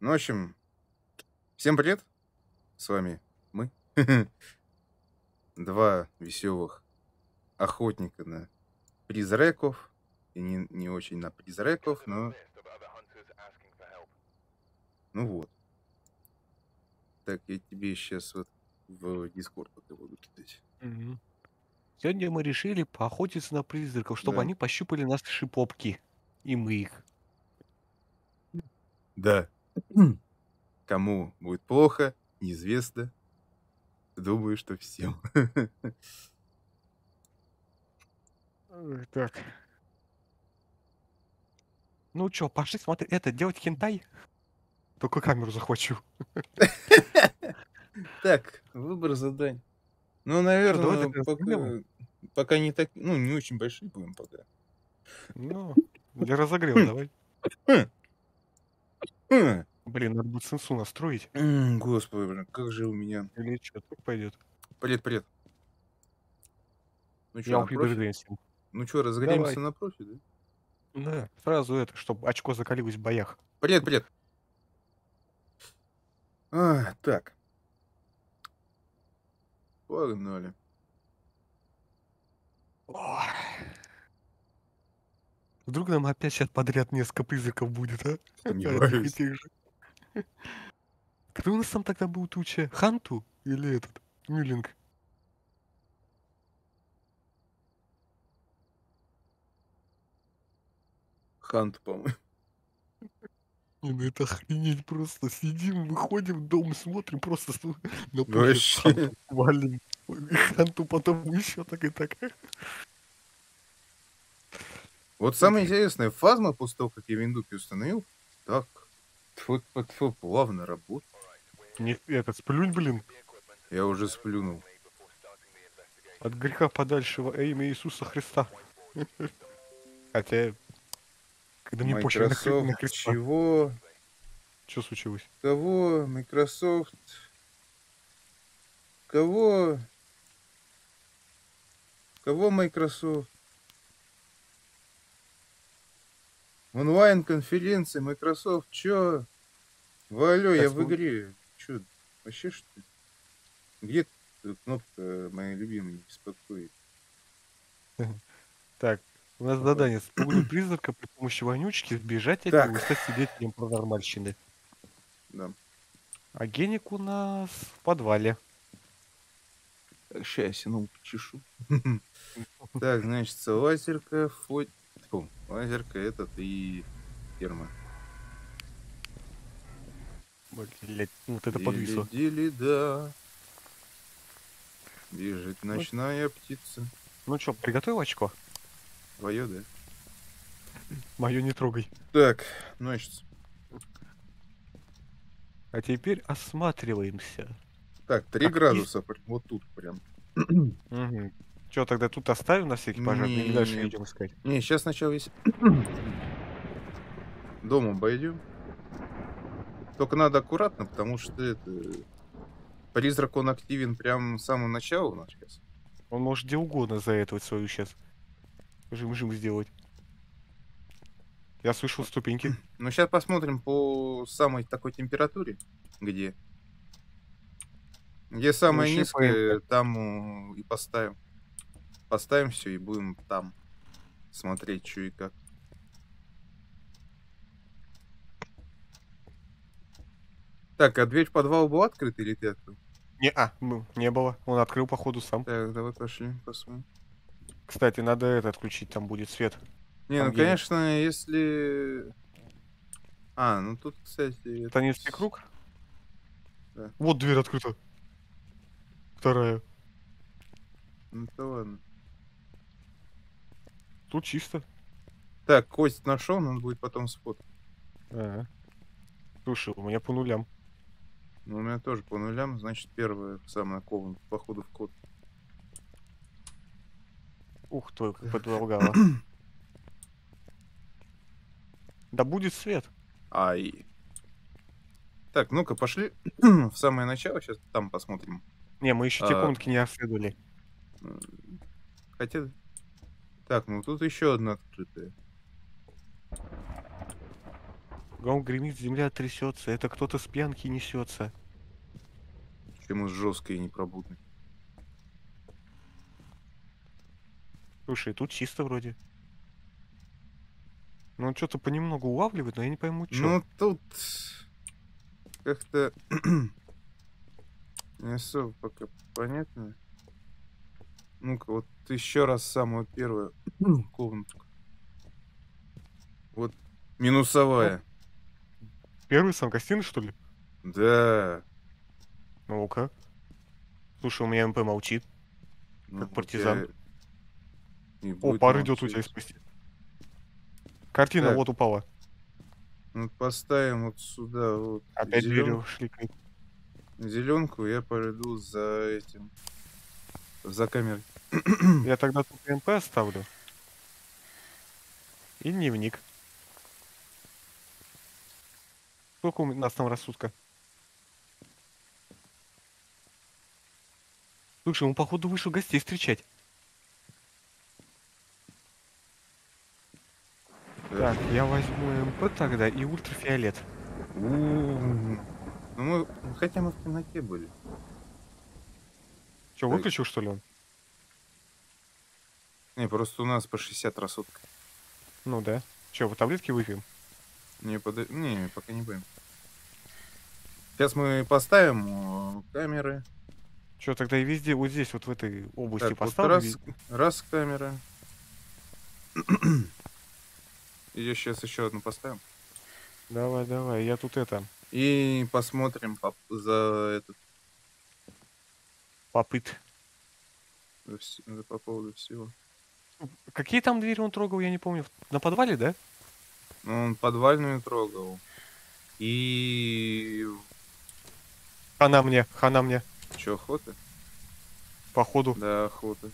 Ну, в общем, всем привет. С вами мы. Два веселых охотника на призраков. И не, не очень на призраков, но... Ну вот. Так, я тебе сейчас вот в Дискорд пока буду кидать. Мгм. Сегодня мы решили поохотиться на призраков, чтобы Да. они пощупали наши попки. И мы их. Да. Кому будет плохо, неизвестно. Думаю, что всем. Так. Ну чё, пошли смотри, это, делать хентай? Только камеру захвачу. Так, выбор задань. Ну, наверное, пока, не так, ну, не очень большие будем пока. Ну, для разогрева давай. Блин, надо будет сенсу настроить. Господи, блин, как же у меня... Или что, так пойдет. Привет, привет. Ну что, разогреемся. Ну что, разгоняемся на профи, да? Да, сразу это, чтобы очко закалилось в боях. Привет, привет. А, так. Погнали. Ой. Вдруг нам опять сейчас подряд несколько призраков будет, а? Сомневаюсь. Кто у нас там тогда был туча? Ханту или этот? Мюллинг? Хант, по-моему. Не, ну это охренеть просто. Сидим, выходим в дом, смотрим, просто на Вообще. Ханту Ханту потом еще так и так. Вот самое интересное, фазма после того, как я виндуки установил, так, тьфу -тьфу плавно работает. Не, этот, сплюнь, блин, Я уже сплюнул. от греха подальше во имя Иисуса Христа. Хотя, когда мне почва на, Христа. чего? Что случилось? Кого? Microsoft? Кого? Кого Microsoft? Онлайн-конференция Microsoft, чё? Валё, я в игре. Чё, вообще что ли? Где кнопка моя любимая не беспокоит? Так, у нас задание спугнуть призрака при помощи вонючки, сбежать от Так. него и стать свидетелем паранормальщины. Да. А геник у нас в подвале. Сейчас я ну почешу. Так, значит, лазерка, фо... Фу, лазерка этот и ферма. Блять, вот это подвисло. Дили, да. Бежит ночная птица. Ну что, приготовил очко? Твое, да? Мое не трогай. Так, значит. А теперь осматриваемся. Так, 3 Так, и- градуса. прям Вот тут прям. Угу. Что, тогда тут оставим на всякий пожарный или дальше Не. идем искать? Не, сейчас сначала весь... Дом обойдем. Только надо аккуратно, потому что это... Призрак, он активен прям с самого начала у нас сейчас. Он может где угодно заэтовать свою сейчас. Жим-жим сделать. Я слышал ступеньки. Ну, сейчас посмотрим по самой такой температуре, где. Где самая ищи низкая, там э, и поставим. Поставим все и будем там смотреть, что и как. Так, а дверь в подвал была открыта или ты открыл? Не, а, ну, не было. Он открыл походу сам. Так, давай пошли, посмотрим. Кстати, надо это отключить, там будет свет. Не, Там ну где? конечно, если... А, ну тут, кстати... Это Невский круг? Да. Вот дверь открыта. Вторая. Ну то ладно. Тут чисто. Так, кость нашел, надо будет потом сфоткать. Ага. Слушай, у меня по нулям. Ну, у меня тоже по нулям, значит, первая самая комната, походу, в код. Ух ты, как подлагало. Да будет свет. Ай. Так, ну-ка, пошли в самое начало, сейчас там посмотрим. Не, мы еще те А. комнатки не обследовали. Хотя... Так, ну тут еще одна открытая. Гром гремит, земля трясется. Это кто-то с пьянки несется. Почему жесткий и непробудный? Слушай, тут чисто вроде. Ну, он что-то понемногу улавливает, но я не пойму, что. Ну, тут как-то не особо пока понятно. Ну-ка, вот еще раз самую первую комнатку. Вот минусовая. Первый сам гостиный, что ли? Да. Ну-ка. Слушай, у меня МП молчит. Ну, Как партизан. я О, пар идет у тебя из. Картина Так. вот упала. Ну, поставим вот сюда вот Опять зелен- дверью шликает. зеленку, я пойду за этим. За камерой. Я тогда тут МП оставлю. И дневник. Сколько у нас там рассудка? Слушай, он походу вышел гостей встречать. Так, я возьму МП тогда и ультрафиолет. У-у-у. Ну мы, хотя мы в темноте были. Че, выключил что ли он? Не, просто у нас по 60 рассудка. Ну да. Че, вы таблетки выпьем? Не, пода- не, пока не будем. Сейчас мы поставим камеры. Че, тогда и везде, вот здесь, вот в этой области Так, вот поставлю. раз, раз камера. Ее сейчас еще одну поставим. Давай, давай, я тут это, И посмотрим по- за этот попыт. за за по поводу всего. Какие там двери он трогал, я не помню. На подвале, да? Он подвальную трогал. И Хана мне, хана мне, что, охота? походу. Да, охота.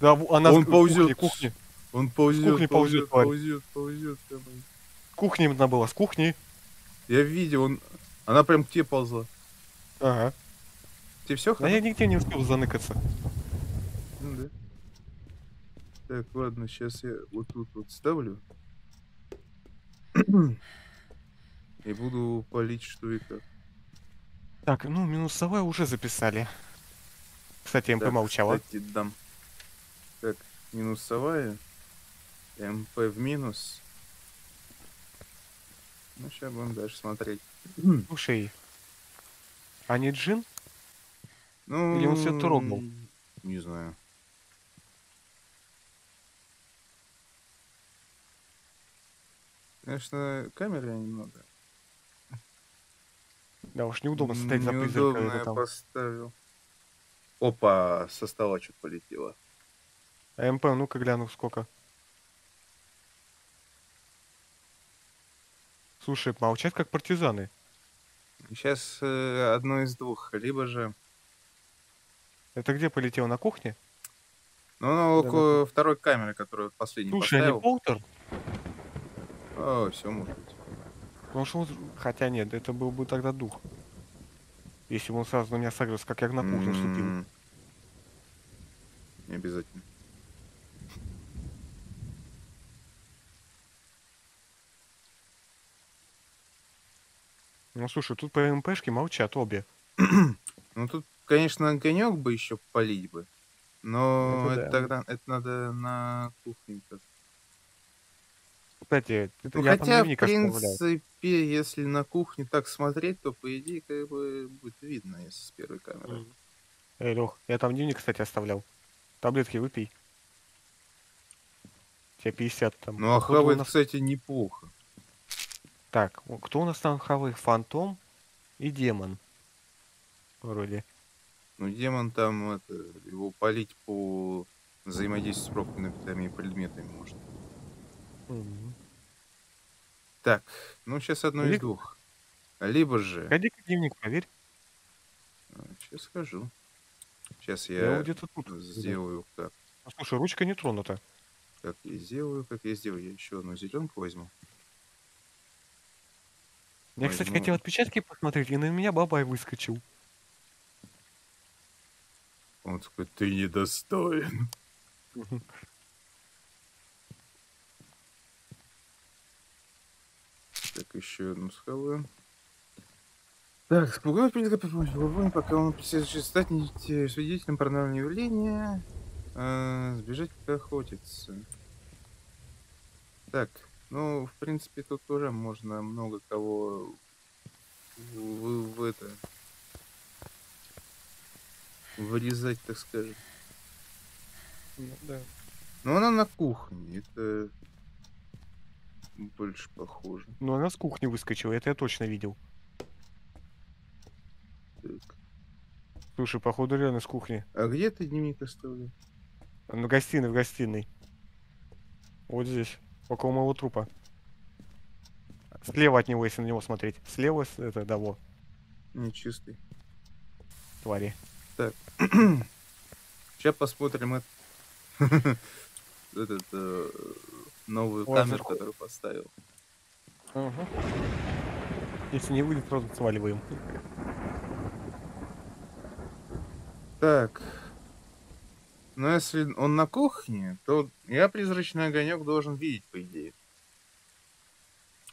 Да, она Он ползет. Кухни, кухни. Он ползет, кухни ползет, ползет, ползет, ползет. Кухни надо было, с кухни. Я видел, он... она прям к тебе ползла. Ага. Тебе все Да я нигде не успел заныкаться. Так, ладно, сейчас я вот тут вот ставлю. И буду палить что и как. Так, ну, минусовая уже записали. Кстати, МП Так, молчала. Кстати, дам. Так, минусовая. МП в минус. Ну, сейчас будем дальше смотреть. Слушай, а не Джин? Ну, Или он себя трогал? Не знаю. Конечно, камеры немного. Да уж неудобно стоять за призраком. Неудобно я там. поставил. Опа, со стола что-то полетело. А МП, ну-ка гляну сколько. Слушай, молчат как партизаны. Сейчас э, одно из двух. Либо же... Это где полетел? На кухне? Ну, оно Да, около второй камеры, которую последний Слушай, а не поставил. Полтер? О, все может быть. Потому что он... Хотя нет, это был бы тогда дух. Если бы он сразу на меня согрелся, как я на кухню вступил. М, Не обязательно. Ну слушай, тут по МПшке молчат обе. Ну, тут, конечно, огонек бы еще полить бы. Но Это это, да. тогда это надо на кухне. как. Кстати, это Ну, я там хотя, в принципе, если на кухне так смотреть, то, по идее, как бы будет видно, если с первой камеры. Эй, Лех, я там дневник, кстати, оставлял. Таблетки выпей. Тебе 50 там. Ну, а хавает, нас- кстати, неплохо. Так, кто у нас там хавает? Фантом и демон. Вроде. Ну, демон там, это, его полить по взаимодействию с проклятыми предметами может. Мгм. Так, ну, сейчас одно из Либо- двух. Либо же... Ходи-ка дневник, проверь. Сейчас скажу. Сейчас Я, я где-то тут. сделаю как. А, Слушай, ручка не тронута. Как я сделаю, как я сделаю. Я еще одну зеленку возьму. Я, кстати, Возьму. хотел отпечатки посмотреть, и на меня бабай выскочил. Он такой, ты недостоин. Так, еще одну схаваем. Так, спугнуть принципа пока он присутствует стать не- те- свидетелем паранормального явления. а, сбежать пока охотиться. Так, ну, в принципе, тут уже можно много кого в, в- в это вырезать, так скажем. Ну, да. Но она на кухне, это больше похоже. Ну, она с кухни выскочила, это я точно видел. Так. Слушай, походу реально с кухни. А где ты дневник оставил? На гостиной, в гостиной. Вот здесь, около моего трупа. Слева от него, если на него смотреть. Слева это того, Нечистый. твари. Сейчас посмотрим это. этот э, новую Ой, камеру, зарху- которую поставил. Ага. Если не выйдет, сразу сваливаем. Так. Ну, если он на кухне, то я призрачный огонек должен видеть, по идее.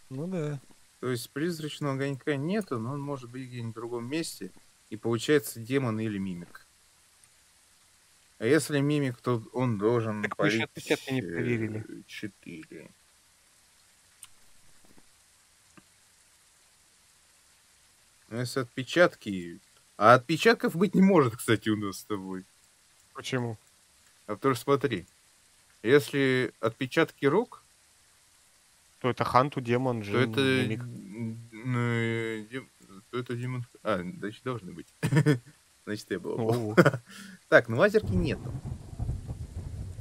Ну да. То есть призрачного огонька нету, но он может быть где-нибудь в другом месте. И получается демон или мимик. А если мимик, то он должен Так же палить, отпечатки не э, проверили. Четыре. Ну, если отпечатки... А отпечатков быть не может, кстати, у нас с тобой. Почему? А потому что смотри. Если отпечатки рук, То это Ханту, демон, то Джин, это... мимик. э, дем- То это демон... А, значит, должны быть. Значит, я был. Так, ну лазерки нету.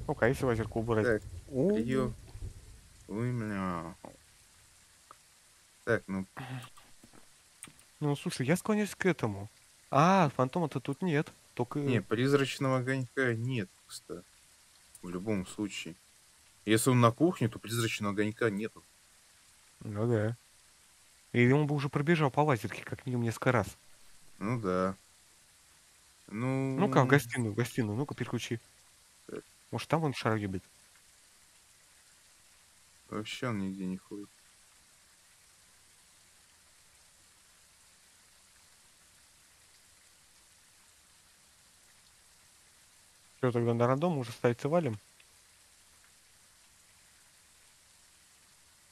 Ну-ка, если лазерку убрать. Так, ее... Так, ну, Ну, слушай, я склоняюсь к этому. А, фантома-то тут нет. Только... не, призрачного огонька нет, кстати. В любом случае. Если он на кухне, то призрачного огонька нету. Ну да. Или он бы уже пробежал по лазерке как минимум несколько раз. Ну да. Ну... Ну-ка, в гостиную, в гостиную, ну-ка переключи. Так. Может, там он шар ебет? Вообще он нигде не ходит. Что, тогда на рандом уже ставится валим?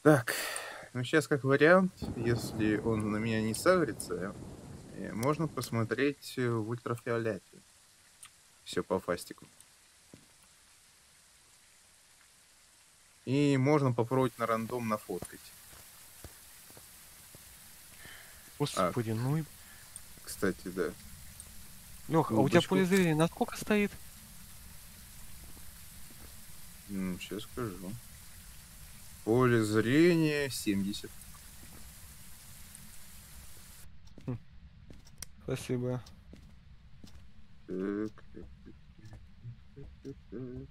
Так, ну сейчас как вариант, если он на меня не сагрится, э, можно посмотреть э, в ультрафиолете. Все по фастику. И можно попробовать на рандом нафоткать. Господи, ну и... Кстати, да. Лех, а у тебя поле зрения на сколько стоит? сейчас скажу. Поле зрения 70. Спасибо. Так, так, так, так, так, так.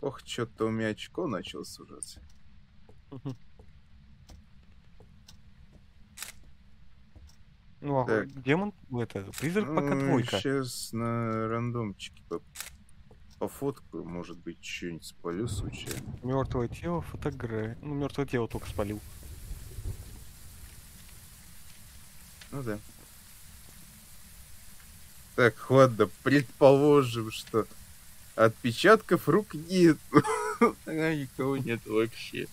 Ох, что-то у меня очко начало сужаться. Ну, а Так. демон, ну, это, призрак пока двойка. Сейчас на рандомчике пофоткаю, может быть, что-нибудь спалю случайно. Мертвое тело, фотография. Ну, мертвое тело только спалил. Ну да. Так, ладно, предположим, что отпечатков рук нет. Тогда никого нет вообще.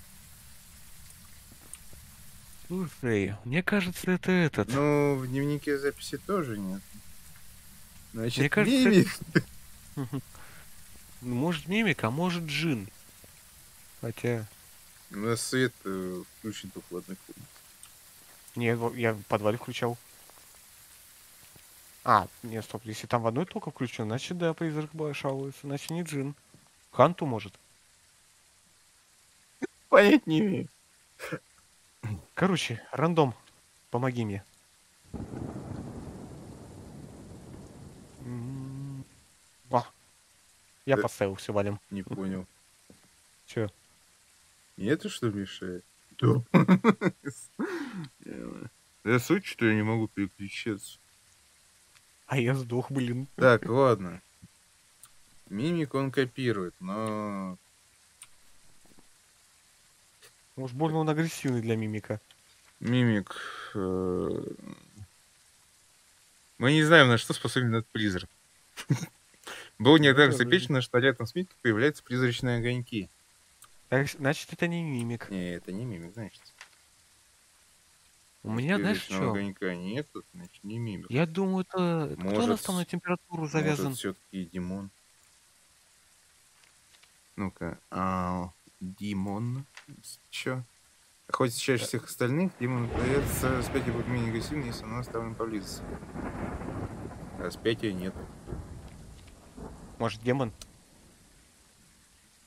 Слушай, мне кажется, это этот. Ну, в дневнике записи тоже нет. Значит, Мне кажется, мимик. Ну, Может мимик, а может джин. Хотя... У нас свет э, включен только в одной комнате. Не, во- я в подвале включал. А, нет, стоп, если там в одной только включен, значит, да, призрак шалуется, значит, не джин. Ханту может. Понять не имею. Короче, рандом. Помоги мне. Я Да. поставил, все валим. Не понял. Че? Не это что мешает? Да. Я суть, что я не могу переключиться. А я сдох, блин. Так, ладно. Мимик он копирует, но... Уж больно он агрессивный для мимика. Мимик... э, Мы не знаем, на что способен этот призрак. Было да, да. запечено, что рядом с Миткой появляются призрачные огоньки. Так, значит, это не мимик. Не, это не мимик, значит. У меня, знаешь, что? огонька нету, значит, не мимик. Я думаю, это... Кто у нас Может, там на температуру завязан? все таки Димон. Ну-ка, а, Димон. Чё? Хоть чаще всех остальных, Димон появится 5 будет менее агрессивный, если он оставлен поблизости. А 5 нет. Может, демон?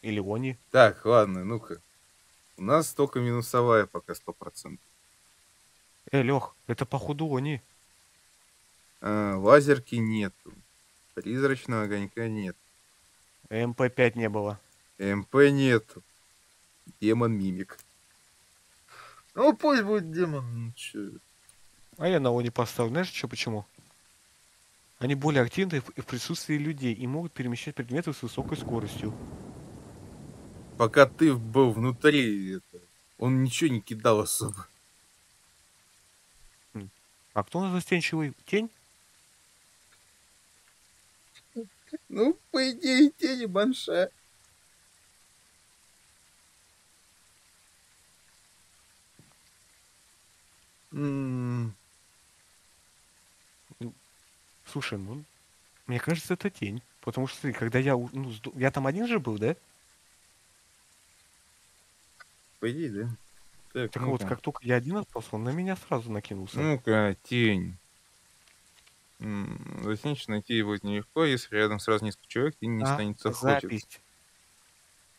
Или они? Так, ладно, ну-ка. У нас только минусовая пока 100%. Э, Лех, это походу они. А, лазерки нету. Призрачного огонька нет. МП-5 не было. МП нету. Демон мимик. Ну пусть будет демон. ну. А я на они поставил. Знаешь, что почему? Они более активны в присутствии людей и могут перемещать предметы с высокой скоростью. Пока ты был внутри, это, он ничего не кидал особо. А кто у нас застенчивый? Тень? Ну, по идее, тени банша. М, Слушай, ну, мне кажется, это тень. Потому что, смотри, когда я, у- ну, сду- я там один же был, да? По идее, да. Так, Так вот, ну-ка. как только я один остался, он на меня сразу накинулся. Ну-ка, тень. М, найти будет нелегко, если рядом сразу несколько человек, тень не А, станет охотиться. запись.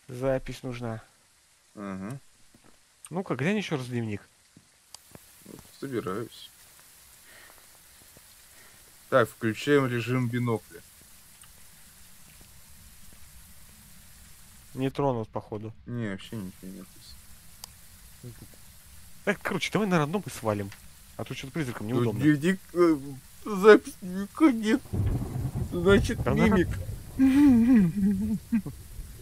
Запись нужна. Ага, Ну-ка, глянь еще раз дневник. вот собираюсь. Так, включаем режим бинокля. Не тронут, походу. Не, вообще ничего нет. Так, короче, давай на рандом и свалим. А то что-то призраком Ну, неудобно. Дневник, э, запись дневника нет. Значит, ладно. мимик.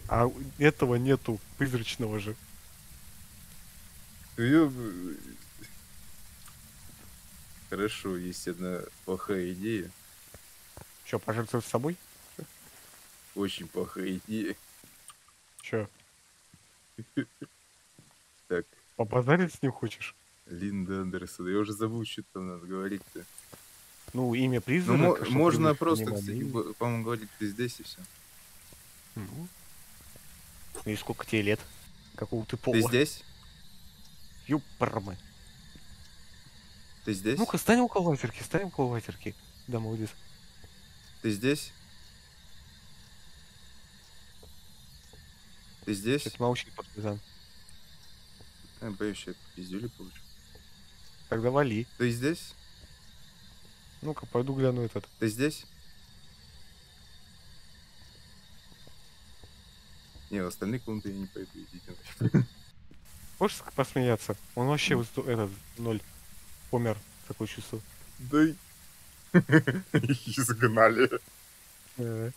А этого нету, призрачного же. Хорошо, есть одна плохая идея. Че, пожертвовать с собой? Очень плохая идея. Че, Так, побазарить с ним хочешь? Линда Андерсон. Я уже забыл, что там надо говорить-то. Ну, имя Ну, призрака. чтоб можно просто, кстати, по-моему, говорить ты здесь и все. Ну. И сколько тебе лет? Какого ты пола? Ты здесь? Ёпрмы. Ты здесь? Ну-ка, стань около лазерки, стань около лазерки. Да, молодец. Ты здесь? Ты здесь? Сейчас молчи, партизан. Я боюсь, я пиздюли получу. Тогда вали. Ты здесь? Ну-ка, пойду гляну этот. Ты здесь? Не, в остальные комнаты я не пойду, идите нафиг. Можешь посмеяться? Он вообще этот ноль помер. Такое чувство. Да и- изгнали. Э.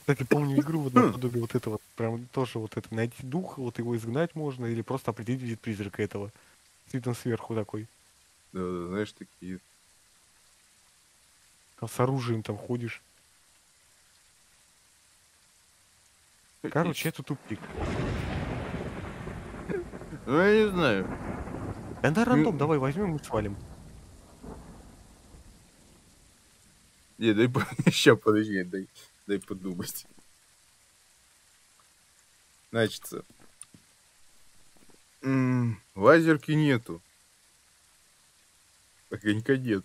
Кстати, помню игру вот наподобие вот этого. Прям тоже вот это. Найти дух, вот его изгнать можно, или просто определить вид призрака этого. С видом сверху такой. Да, да, знаешь, такие. Там с оружием там ходишь. Короче, это тупик. Ну, я не знаю. Да на рандом Ну- давай возьмем и свалим. Не, дай сейчас подожди, дай, дай подумать. Значит, м, лазерки нету. Огонька нету.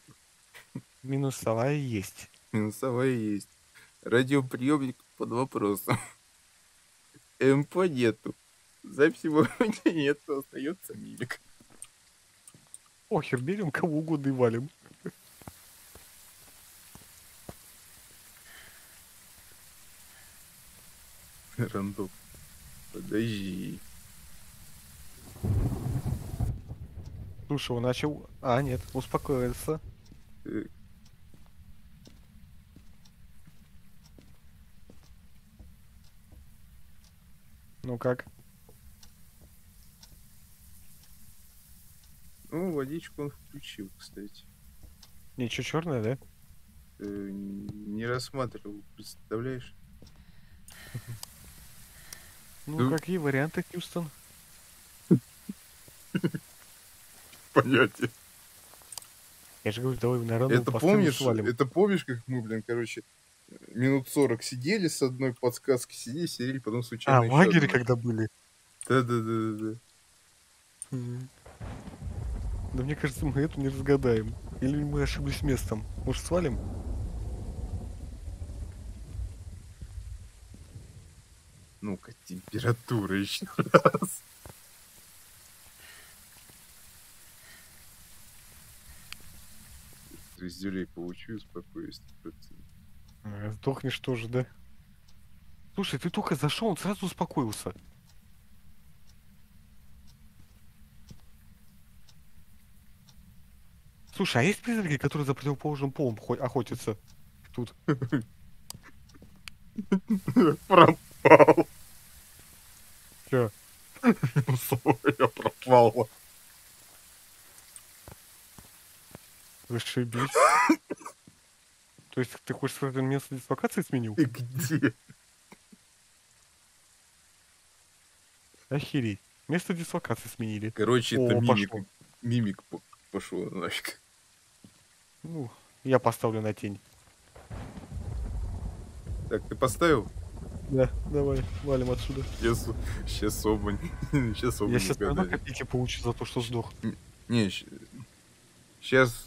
Минусовая есть. Минусовая есть. Радиоприемник под вопросом. МП нету. Записи вроде нету, остается мимик. Охер берем кого угодно и валим. Рандом. Подожди. Слушай, он начал... А, нет, успокоился. Ну как? Ну, водичку он включил, кстати. Ничего черное, да? Э, не рассматривал, представляешь? Ну, Ну. какие варианты, Хьюстон? Понятие. Я же говорю, давай на рандом Это помнишь, свалим. это помнишь, как мы, блин, короче, минут 40 сидели с одной подсказки, сидели, сидели, потом случайно А, в лагере когда были? Да-да-да-да. Да мне кажется, мы это не разгадаем. Или мы ошиблись местом. Может, свалим? Ну-ка, температура еще раз. Звездюлей получу, успокоюсь. А, Сдохнешь тоже, да? Слушай, ты только зашел, он сразу успокоился. Слушай, а есть призраки, которые за противоположным полом хо- охотятся? Тут. Пропал. Чё? Я пропал. Зашибись. То есть ты хочешь сказать, место дислокации сменил? Ты где? Охереть. Место дислокации сменили. Короче, О, это мимик. пошло. Мимик по- пошел нафиг. Ну, я поставлю на тень. Так, ты поставил? Да, давай, валим отсюда. Сейчас, сейчас оба. Сейчас оба Я не сейчас угадали. копейки получу за то, что сдох. Не, сейчас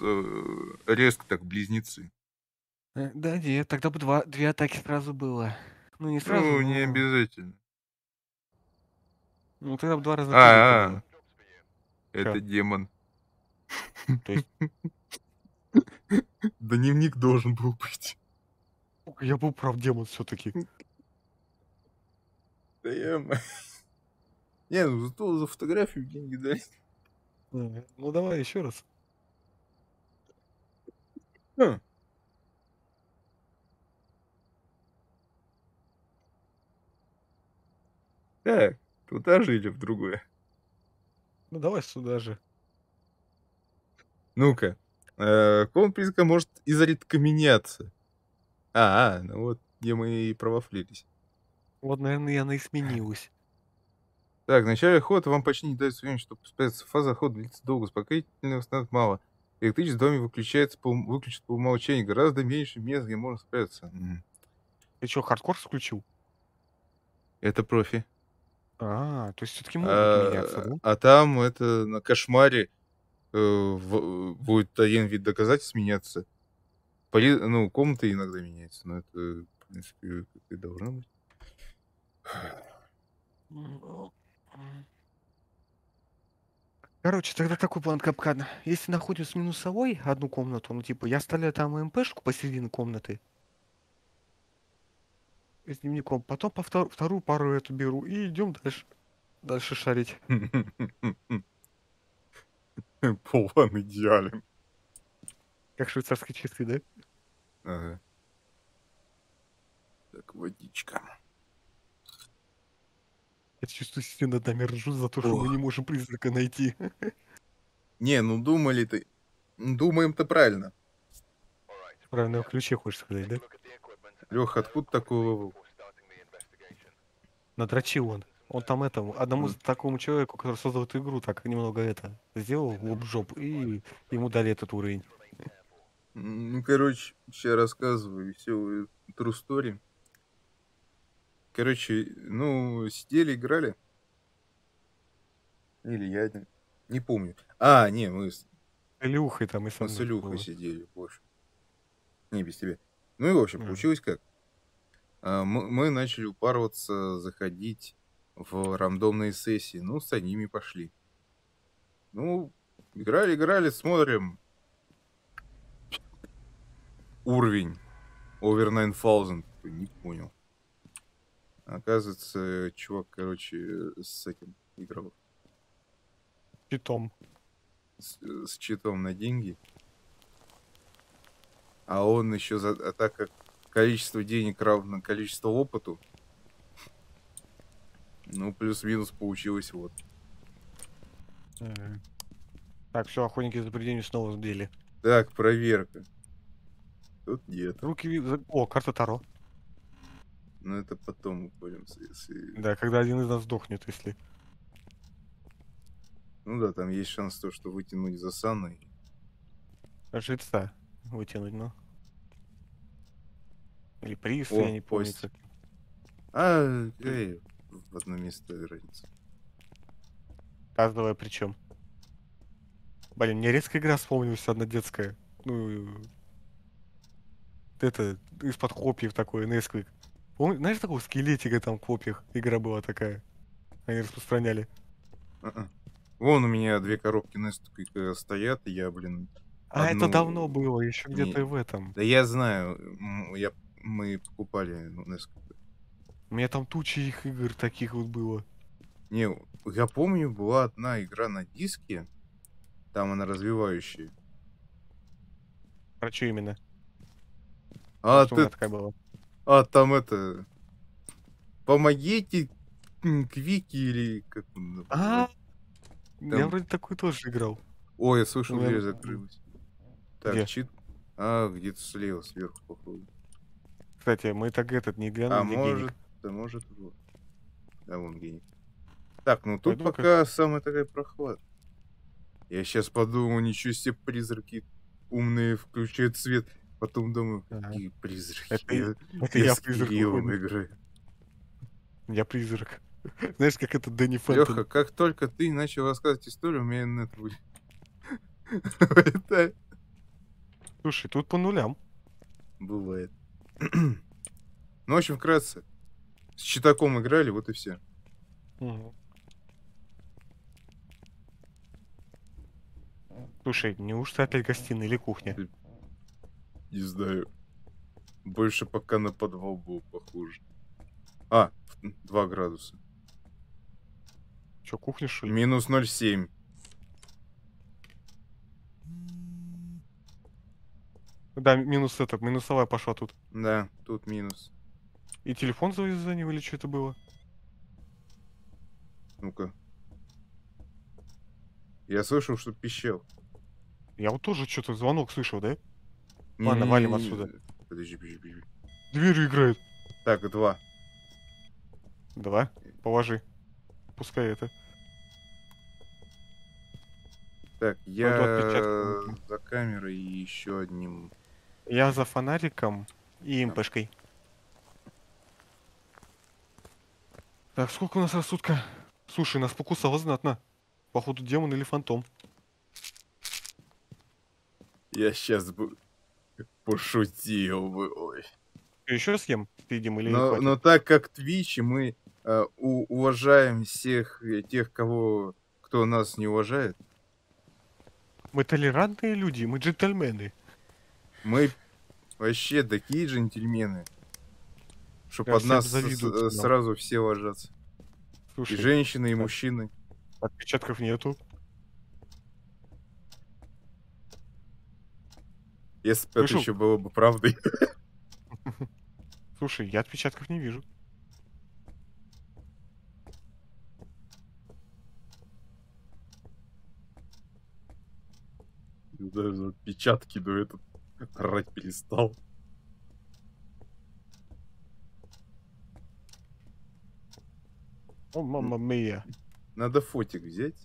резко так близнецы. Э, Да нет, тогда бы два, две атаки сразу было. Ну, не сразу. Ну, не но- обязательно. Ну, тогда бы два раза. А, было. Это Чё? демон. То есть- Дневник должен был быть. Я был прав, демон все-таки. Да я... Не, ну зато за фотографию деньги дали. Ну, давай еще раз. Хм. Так, туда же или в другое? Ну, давай сюда же. Ну-ка. Э, призрака может изредка меняться. А, а, ну вот где мы и провафлились. Вот, наверное, я и сменилась. Так, в начале хода вам почти не дается времени, чтобы спрятаться. Фаза хода длится долго, успокоительных снов мало. Электричество в доме выключается по, выключит по умолчанию. Гораздо меньше мест, где можно спрятаться. Ты что, хардкор включил? Это профи. А, то есть все-таки могут А, меняться, да? а там это на кошмаре в- будет один вид доказательств меняться. Поли- Ну, комната иногда меняется, но это, в принципе, как и должно быть. Короче, тогда такой план капкан. Если находим с минусовой одну комнату, ну типа я оставляю там МПшку посередине комнаты с дневником, потом по втор- вторую пару эту беру и идем дальше. Дальше шарить. План идеален. Как швейцарские часы, да? Ага. Так, водичка. Я чувствую, все над нами ржут за то, что мы Ох. не можем призрака найти. Не, ну думали-то... Думаем-то правильно. Правильно, в ключе хочешь сказать, да? Лех, откуда такой level? Надрочил он. Он там этому, одному такому человеку, который создал эту игру, так немного это сделал в жоп, и ему дали этот уровень. Ну, короче, сейчас рассказываю веселую true story. Короче, ну, сидели, играли. Или я один. Не помню. А, не, мы с, Илюхой там и со мы с Илюхой было. сидели больше. Не, без тебя. Ну и, в общем, Мгм. получилось как. А, Мы, мы начали упарываться, заходить в рандомные сессии. Ну, с ними пошли. Ну, играли, играли, смотрим. Уровень. Over 9000. Такой, Не понял. Оказывается, чувак, короче, с этим играл. Питом. С, с читом на деньги. А он еще, за, а так как количество денег равно количеству опыту, Ну, плюс-минус получилось вот. Ага. Так, все, охотники за привидениями снова в деле. Так, проверка. Тут нет. Руки... О, карта Таро. Но это потом будем. Если... Да, когда один из нас сдохнет, если... Ну да, там есть шанс то, что вытянуть за Саной. Жреца вытянуть, ну. Или приз, О, я не помню. кость. А, эй, в одно место разница. Указывая причем. Блин, мне резко игра вспомнилась одна детская. Ну, это, из-под копьев такой, Несквик. Знаешь такого скелетика там в копьях? Игра была такая. Они распространяли. А-а. Вон у меня две коробки Несквика стоят, и я, блин... А Одну- это давно было, еще где-то и в этом. Да я знаю, я... мы покупали ну, Несквик. У меня там тучи их игр таких вот было. Не, я помню, была одна игра на диске, там она развивающая. Про что именно? А, что ты, такая была? а там это... Помогите Квики или как он А, я вроде такой тоже играл. Ой, я слышал, Ну, дверь закрылась. Так, чит... А, где-то слева, сверху, походу. Кстати, мы так этот не глянули, А, может, да может, вот. Да, вон гений. Так, ну тут Пойду-ка. пока самая такая прохлада. Я сейчас подумал, ничего себе призраки умные включают свет. Потом думаю, Ага. какие призраки. Это я- это я я с призрак Кириллом играю. Я призрак. Знаешь, как это Дэнни Фэнтон. Леха, как только ты начал рассказывать историю, у меня нет Это Слушай, тут по нулям. бывает. Ну, в общем, вкратце. С читаком играли, вот и все. Мгм. Слушай, неужто опять гостиная или кухня? Не знаю. Больше пока на подвал был похоже. А, 2 градуса. Че, кухня, что ли? Минус 0,7. Да, минус это, минусовая пошла тут. Да, тут минус. И телефон зазвонил или что это было? Ну-ка. Я слышал, что пищал. Я вот тоже что-то звонок слышал, да? Ладно, валим отсюда. Подожди, подожди, подожди. Дверь играет. Так, два. Давай, положи. Пускай это. Так, Пойду я за камерой и еще одним. Я за фонариком и МПшкой. Так, сколько у нас рассудка? Слушай, нас покусало знатно. Походу демон или фантом. Я сейчас бы пошутил бы. Ой. Еще съем, видим, или Но, хватит? но так как Twitch, и мы э, у- уважаем всех э, тех, кого кто нас не уважает, Мы толерантные люди, мы джентльмены. мы вообще такие джентльмены, что Я под нас с- нам. сразу все ложатся. И Слушай, женщины, и так. мужчины. отпечатков нету. Если бы это еще было бы правдой. Слушай, я отпечатков не вижу. Даже отпечатки до этот орать перестал. О, мама мия. Надо фотик взять.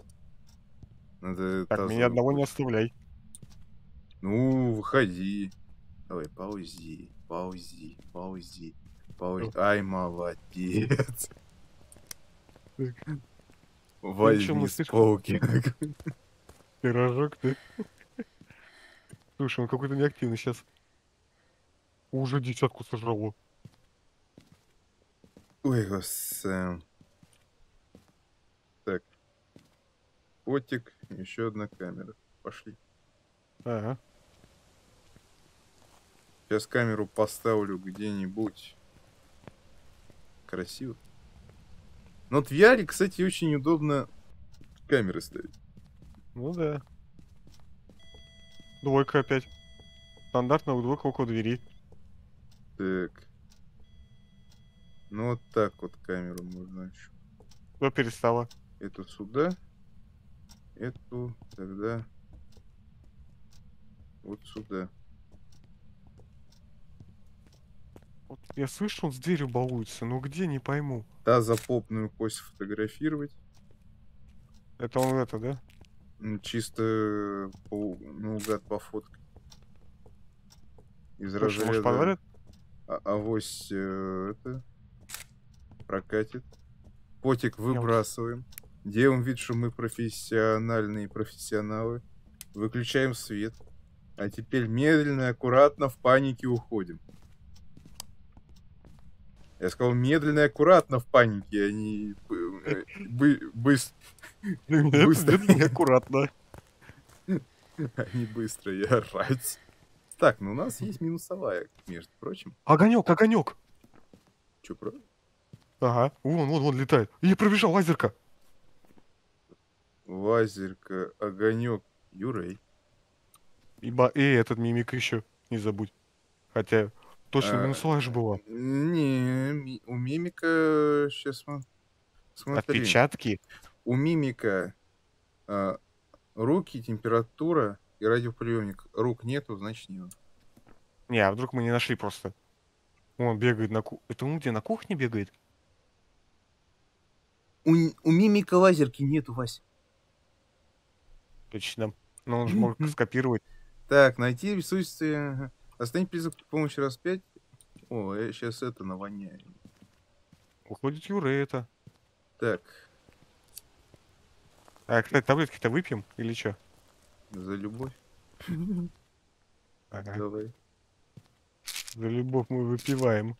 Надо Так, меня одного не оставляй. Ну, выходи. Давай, паузи, паузи, паузи, паузи. Ай, молодец. Возьми с полки. Пирожок ты. Слушай, он какой-то неактивный сейчас. Уже десятку сожрало. Ой, господи. Фотик, еще одна камера. Пошли. Ага. Сейчас камеру поставлю где-нибудь. Красиво. Но вот в Яре, кстати, очень удобно камеры ставить. Ну да. Двойка опять. Стандартная двойка около двери. Так. Ну вот так вот камеру можно еще. Что перестала? Эту сюда. Эту тогда вот сюда. Вот я слышу, он с дверью балуется, но где, не пойму. Тазопопную кость фотографировать. Это он это, да? Чисто по, наугад по фотке. Из Слушай, может, подарит? а- авось э, это прокатит. Потик вот- выбрасываем. Делаем вид, что мы профессиональные профессионалы. Выключаем свет. А теперь медленно и аккуратно в панике уходим. Я сказал медленно и аккуратно в панике, а не э, бы- быс- Быстро. Медленно аккуратно. а не быстро и орать. Так, ну у нас есть минусовая, между прочим. Огонек, огонек. Че, про? Ага, вон, вон, вон летает. И пробежал лазерка. Лазерка, огонек, Юрей. И, ба- и этот мимик еще, не забудь. Хотя, точно, А, минусовая же была. Не, ми- у мимика сейчас смотри. Отпечатки. У мимика а, руки, температура и радиоприемник. Рук нету, значит не он. Не, а вдруг мы не нашли просто? Он бегает на кухне. Это он где, на кухне бегает? У, у мимика лазерки нету, Вась. Точно. Но он же мог скопировать. Так, найти присутствие... Остановить призыв при помощи раз пять. О, я сейчас это навоняю. Уходит Юра это. Так, А, кстати, таблетки-то выпьем или что? за любовь. Давай. За любовь мы выпиваем.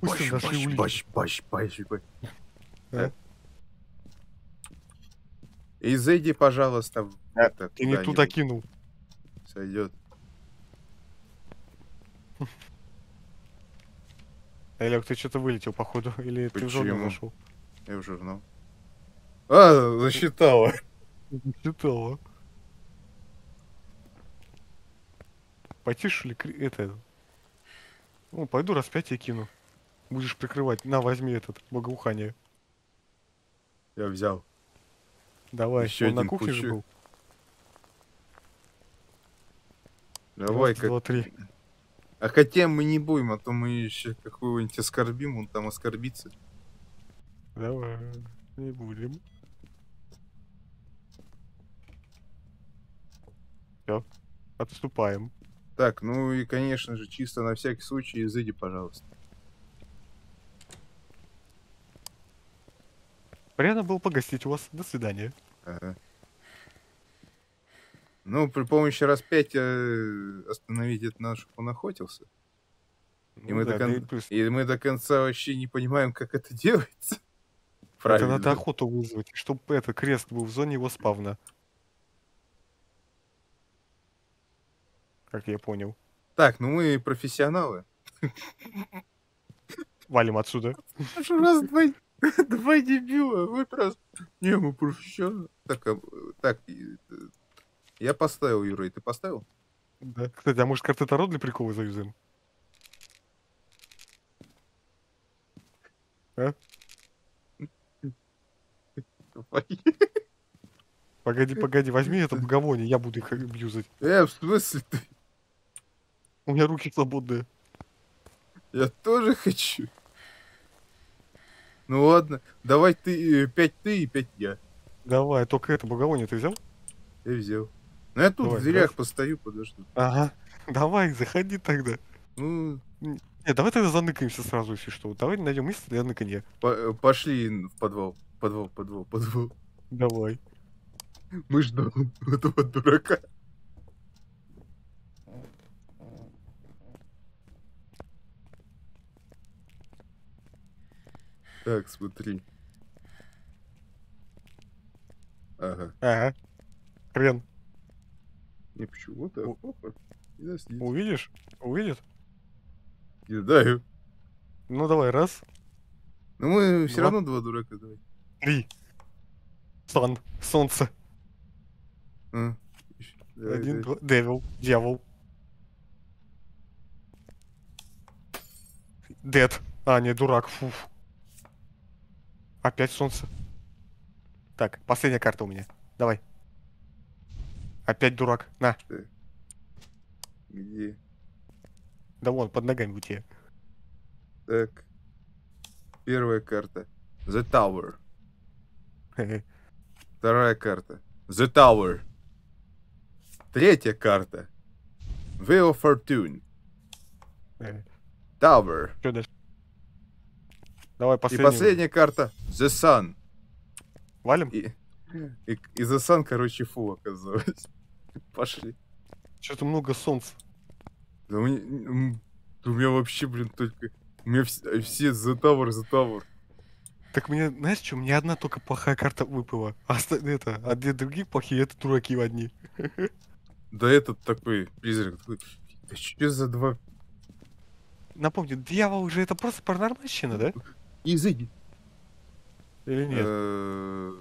Допустим, нашли улики. баш, баш, баш, баш. А? И зайди, пожалуйста, в А, это, Ты не туда кинул. Сойдет. Олег, ты что-то вылетел, походу. Или ты в журнал Почему? зашел? Я в журнал. А, засчитала. Читала. Потише ли кри- это? Ну, пойду распятие кину. Будешь прикрывать. На, возьми этот, богоухание. Я взял. Давай, Ещё он на кухне же пучок. был. Давай, как... два, три. А хотя мы не будем, а то мы еще какого-нибудь оскорбим, он там оскорбится. Давай, не будем. Все, отступаем. Так, ну и, конечно же, чисто на всякий случай, зайди, пожалуйста. Приятно было погостить у вас. До свидания. Ага. Ну, при помощи раз пять э, остановить это надо, чтобы он охотился. И, Ну мы да, до да кон- и плюс, и мы до конца вообще не понимаем, как это делается. это Правильно. надо охоту вызвать, чтобы это крест был в зоне его спавна. Как я понял. Так, ну мы профессионалы. Валим отсюда. Раз два, два дебила, вот раз. Не, мы профессионалы. Так, а, так, э, я поставил, Юрий, ты поставил? Да. Кстати, а может карты Таро для прикола заюзаем? Погоди, погоди, возьми это боговони, я буду их абьюзать. Э, в смысле ты? У меня руки свободные. Я тоже хочу. Ну ладно, давай ты, э, пять ты и пять я. Давай, только это боговони ты взял? Я взял. Ну я тут Давай, в дверях давай. постою, подожду. Ага. Давай, заходи тогда. Ну, Не, давай тогда заныкаемся сразу, если что. Давай найдем место для ныканья. по- э, пошли в подвал. Подвал, подвал, подвал. Давай. Мы ждем этого дурака. Так, смотри. Ага. Ага. Хрен. Не почему так? У- Опа. Не наследить. Увидишь? Увидит? Знаю. Ну давай, раз, Ну мы все Два. равно два дурака давай. три. Сан, солнце. А. Давай, Один, давай. два. Девил, дьявол. Дед. А, не, дурак. Фу. Опять солнце. Так, последняя карта у меня. Давай. Опять дурак. На. Где? Да вон, под ногами у тебя. Так. Первая карта. The Tower. Вторая карта. The Tower. Третья карта. Wheel of Fortune. Tower. Что дальше? Давай И последнюю. последняя карта. The Sun. Валим? И, и, и The Sun, короче, фу оказалось. Пошли. Что-то много солнца. Да у, меня, у меня вообще, блин, только... У меня вс- все The Tower, The Tower. Так мне, знаешь что, мне одна только плохая карта выпала. А это, а две другие плохие, это дураки одни. Да этот такой призрак такой. Да что за два... Напомню, дьявол уже это просто паранормальщина, да? Изыди. Или нет? Э,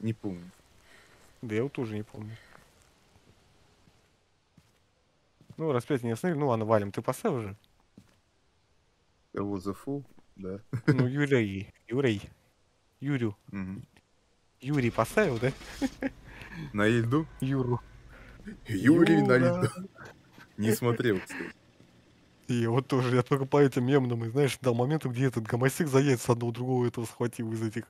Не помню. Да я вот тоже не помню. Ну, распять не остановили. Ну ладно, валим. Ты поставил уже? Кого за фу? Да. Ну, Юрий. Юрий. Юрю. Юрий поставил, да? На льду? Юру. Юрий на льду. Не смотрел, кстати. И вот тоже, я только по этим мемным, и знаешь, дал момент, где этот гомосек за яйца одного другого этого схватил из этих.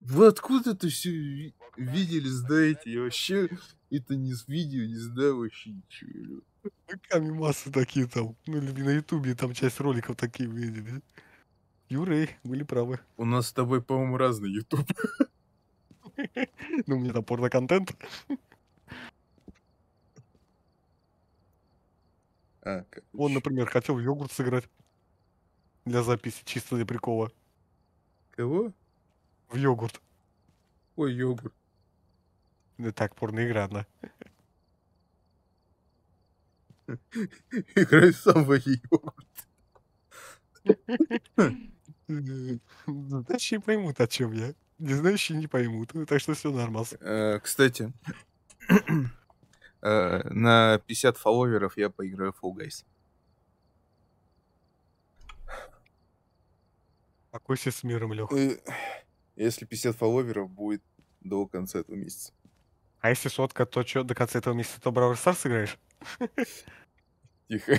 Вы откуда это все видели, знаете? Я вообще это не с видео, не знаю вообще ничего. Руками массы такие там. Ну, или на ютубе там часть роликов такие видели. Юрей, были правы. У нас с тобой, по-моему, разный YouTube. Ну, у меня там порно-контент. А, Он, например, хотел в йогурт сыграть. Для записи, чисто для прикола. Кого? В йогурт. Ой, йогурт. Да так, порно-игра одна. Играй сам в йогурт. Знающие поймут, о чем я. Не знающие не поймут. Так что все нормас. Э, Кстати, э, на 50 фолловеров я поиграю в Fall Guys. Покойся с миром, Лех. Если 50 фолловеров будет до конца этого месяца. А если сотка, то что, до конца этого месяца то Brawl Stars сыграешь? Тихо.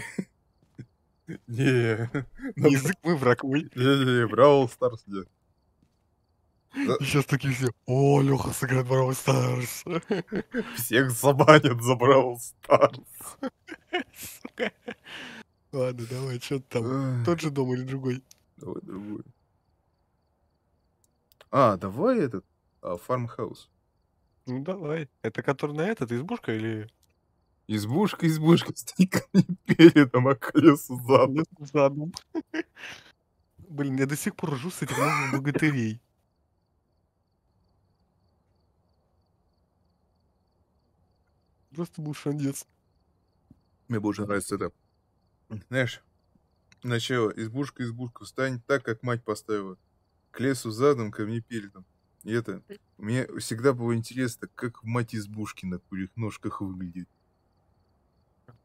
Не, Язык мой враг не-не-не, Brawl Stars нет. Да. И сейчас такие все, о, Леха сыграет Brawl Stars. Всех забанят за Brawl Stars. Ладно, давай, что там? Тот же дом или другой? Давай другой. А, давай этот, Фармхаус. Ну давай. Это который на этот, избушка или... Избушка, избушка, стейками передом, а колесо задом. Задом? Блин, я до сих пор ржу с этих новых богатырей. Просто был шандец. Мне больше нравится это. Знаешь, начало избушка, избушка, встань так, как мать поставила. К лесу задом, ко мне передом. И это, мне всегда было интересно, как мать избушки на курьих ножках выглядит.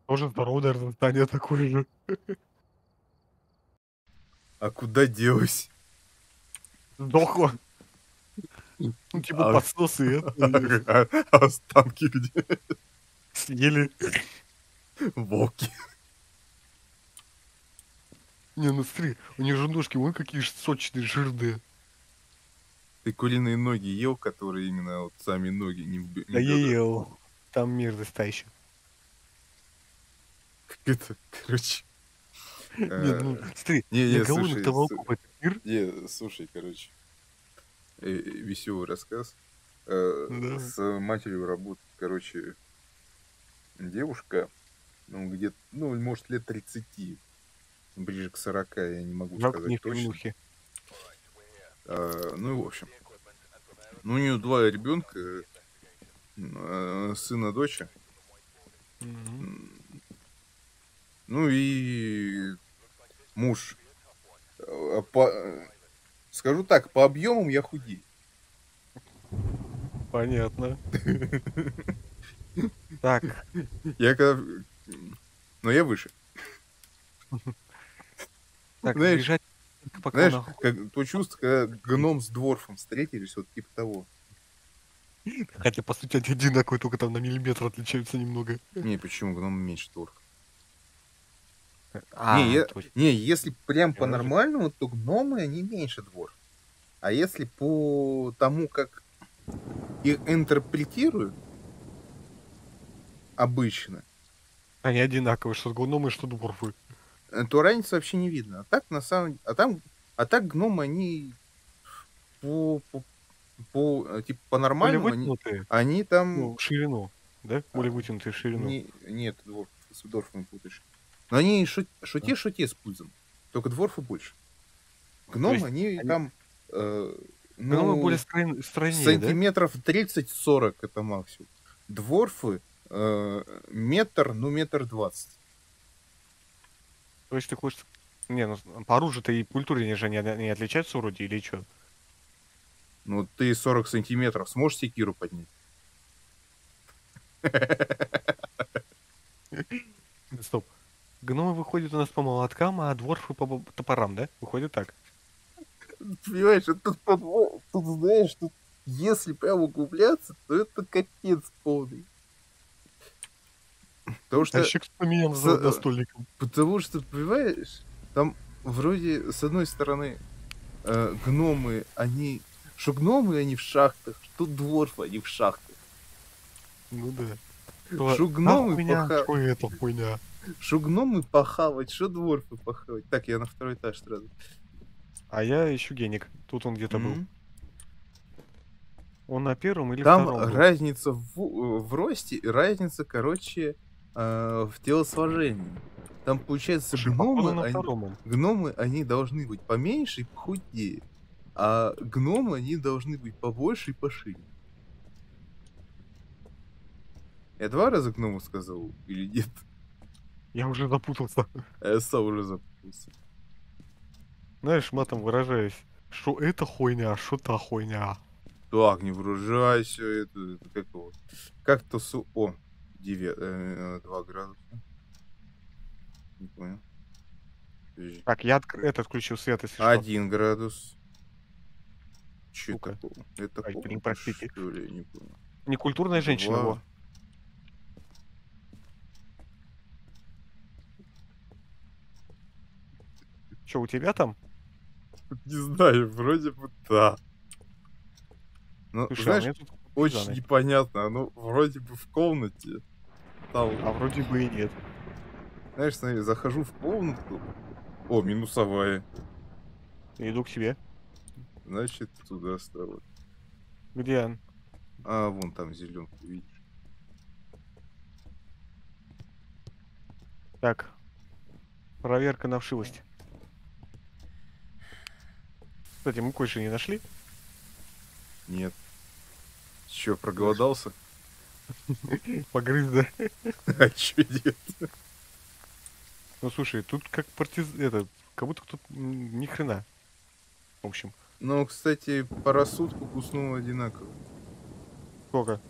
Тоже здорово, наверное, здание такое же. А куда делась? Сдохло. Ну, типа А- подсосы это, А а останки где? Съели. Волки. Не, ну смотри, у них же ножки, вон какие ж сочные, жирные. Ты куриные ноги ел, которые именно вот сами ноги не в не Да я бедра? ел. Там мерзость та еще. Как это, короче. Не, ну, смотри, Не, не, слушай, волков это мир. Не, слушай, короче. веселый рассказ. Э, Да. С матерью работает, короче, девушка, ну, где ну, может, лет 30, ближе к 40, я не могу Жалко сказать точно. Кремнухе. А, ну, и в общем. Ну, у нее два ребенка, э, сына, дочь. М, Ну и муж. Э, по- Скажу так, по объемам я худей. Понятно. Так, Я когда... Но я выше. Так, Знаешь, бежать, пока Знаешь, нахуй. как то чувство, когда гном с дворфом встретились, вот типа того. Хотя, по сути, они одинаковые, только там на миллиметр отличаются немного. Не, почему гном меньше дворфа? А, не, я- не, если прям Я по-нормальному, то гномы, они меньше дворф. А если по тому, как их интерпретируют, обычно, Они одинаковые, что гномы, что дворфы. э, то разницы вообще не видно. А так, на самом а там, а так гномы, они по, по, по, э, типа, Более по-нормальному, они, вытянутые, они там... ну, ширину, да? Более вытянутые в ширину. Не, нет, дворф, с дворфами путаешь. Но они шут, шуте, шуте с пузом. Только дворфы больше. Гномы, есть они, они- там... э, Гномы ну, более стройн- стройнее, да? сантиметров 30-40 это максимум. Дворфы метр, ну метр двадцать. То есть ты хочешь... Не, ну по оружию-то и культуре же не, не отличаются вроде или что? Ну ты 40 сантиметров сможешь секиру поднять? Стоп. Гномы выходят у нас по молоткам, а дворфы по топорам, да? Выходит так. Понимаешь, тут, тут знаешь, тут если прям углубляться, то это капец полный. Потому что Тащик с поменян за- за настольником. Потому что, понимаешь, там вроде, с одной стороны, э, гномы, они... Что гномы, они в шахтах, что дворфы, они в шахтах. Ну да. Что гномы, хуйня, поха- что это хуйня? что гномы похавать, что дворфы похавать. Так, я на второй этаж сразу. А я ищу геник. Тут он где-то был. Он на первом или Там втором был? разница в, в росте, разница, короче, э, в телосложении. Там, получается, гномы, они, гномы, они должны быть поменьше и похудее. А гномы, они должны быть побольше и пошире. Я два раза гному сказал или нет? Я уже запутался. А я сам уже запутался. Знаешь, матом выражаюсь. Что это хуйня, а что та хуйня. Так, не выражайся, это, это как его? Как-то су... О, 9, 2 градуса. Не понял. Подожди. Так, я откр- этот включил свет, если что. Один градус. Че такого? Это Ай, простите. что ли? Я не понял. Некультурная женщина, Два. во. Че, у тебя там? Не знаю, вроде бы да. Ну, Слушай, а знаешь, тут очень непонятно. Оно вроде бы в комнате. Там, А вроде бы и нет. знаешь, смотри, захожу в комнату. О, минусовая. Иду к тебе. Значит, туда стало. Где он? А, вон там зеленку, видишь? Так. Проверка на вшивость. Кстати, мы кое-что не нашли. Нет. Че, проголодался? Погрыз, да? А че нет? Ну слушай, тут как партиз... Это, как будто тут ни хрена. В общем, Ну, кстати, по рассудку куснул одинаково. сколько?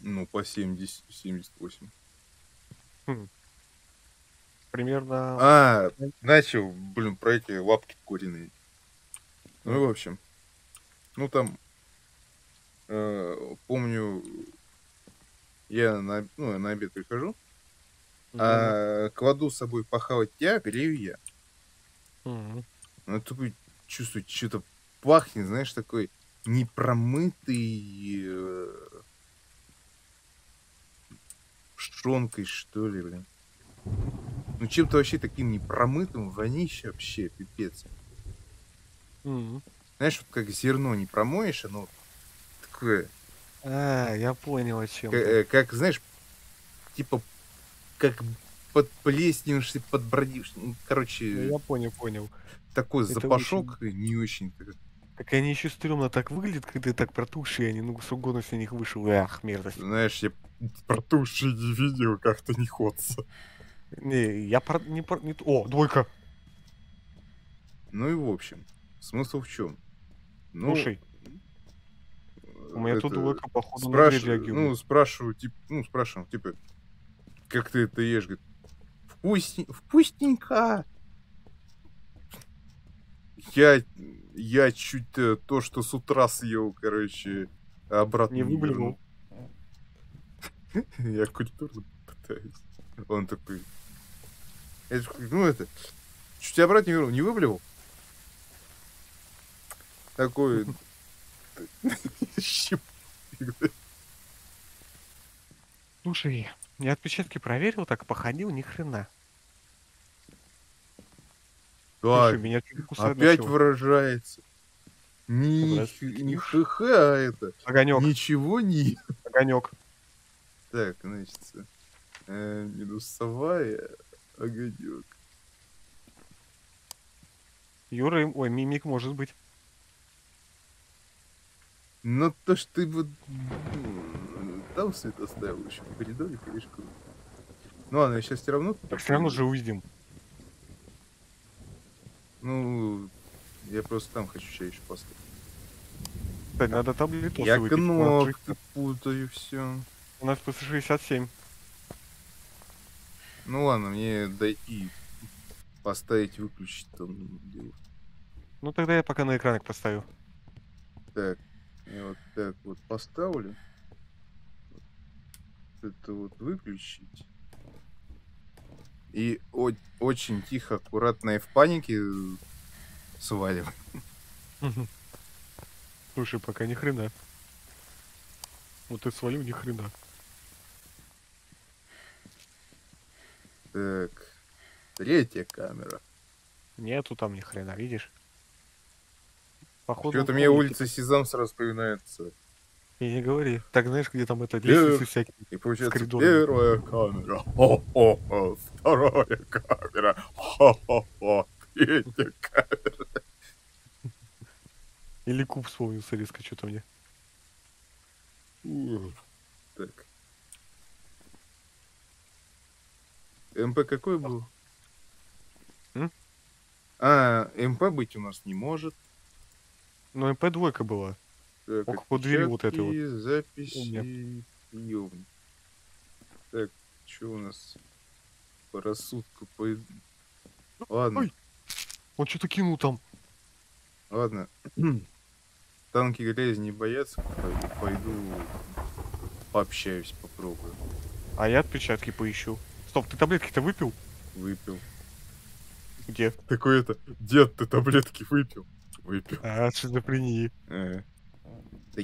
Ну, по 70, 78. Примерно... А, начал, блин, про эти лапки куриные. Ну, и в общем. Ну, там, э, помню, я на, ну, на обед прихожу, Мгм. а кладу с собой похавать тебя, грею я. Мгм. Ну, я такой чувствую, что-то пахнет, знаешь, такой непромытый э, пшенкой, что ли, блин. Ну, чем-то вообще таким непромытым, вонище вообще, пипец. Мгм. Знаешь, вот как зерно не промоешь, оно такое, А, я понял о чем. э, как, знаешь, типа, как подплесневший, подбродивший. Ну, короче, Я понял, понял. такой это запашок не очень. так- они еще стрёмно так выглядят, когда так протухшие, они, ну, с угодно с них вышел. Ах, мерзость. Знаешь, я протуши не видел, как-то не ходится. Не, я про... не, про... не... О, двойка. Ну и в общем, смысл в чем? Ну, Слушай, у меня тут это, двойка, походу, спраш- на. Ну, спрашиваю, типа, ну, спрашиваю, типа, как ты это ешь? Говорит, Вкусне... Вкусненько! Я... Я чуть э, то, что с утра съел, короче, обратно Не выблевал. вернул. Я культурно пытаюсь. Он такой... Такой, ну это... Чуть обратно не вернул. Не выблевал? Такой... щип. Слушай, я отпечатки проверил, так походил, ни хрена. Слушай, Да, меня чуть кусать опять начало. выражается. Здравствуйте. не хх, а это. Огонек, Ничего не. огонек. Так, значит, э, минусовая огонек. Юра, ой, мимик может быть. Но то, что ты вот там свет оставил еще в коридоре, конечно, круто. Ну ладно, я сейчас все равно... Так все равно же уйдем. Ну, я просто там хочу чай еще поставить. Кстати, надо таблетосы Я выпить. кнопки путаю, все. У нас по 67. Ну ладно, мне дойти, поставить, выключить там дело. Ну тогда я пока на экранах поставлю. Так, я вот так вот поставлю. Вот Это вот выключить. И очень тихо, аккуратно и в панике э, свалим. Слушай, пока ни хрена. Вот и свалю ни хрена. Так, третья камера. Нету там ни хрена, видишь? Походу. Что-то мне улица Сезам сразу вспоминается. И не говори. Так знаешь, где там это лестницы всякие. И получается первая камера. Хо-хо-хо. Вторая камера. Хо-хо-хо. Третья камера. Или куб вспомнился резко что-то мне. Ух. Так. МП какой был? М? А, МП быть у нас не может. Ну, МП двойка была. Так, Около двери вот этой вот. Записи, приемник. Так, что у нас по рассудку? По... Ладно, Ой. Он что-то кинул там. ладно. Танки грязи не боятся. Пойду, пойду пообщаюсь, попробую. А я отпечатки поищу. Стоп, ты таблетки-то выпил? Выпил. Где? Такой это, дед, ты таблетки выпил? Выпил. А, шизофрении. Ага. Да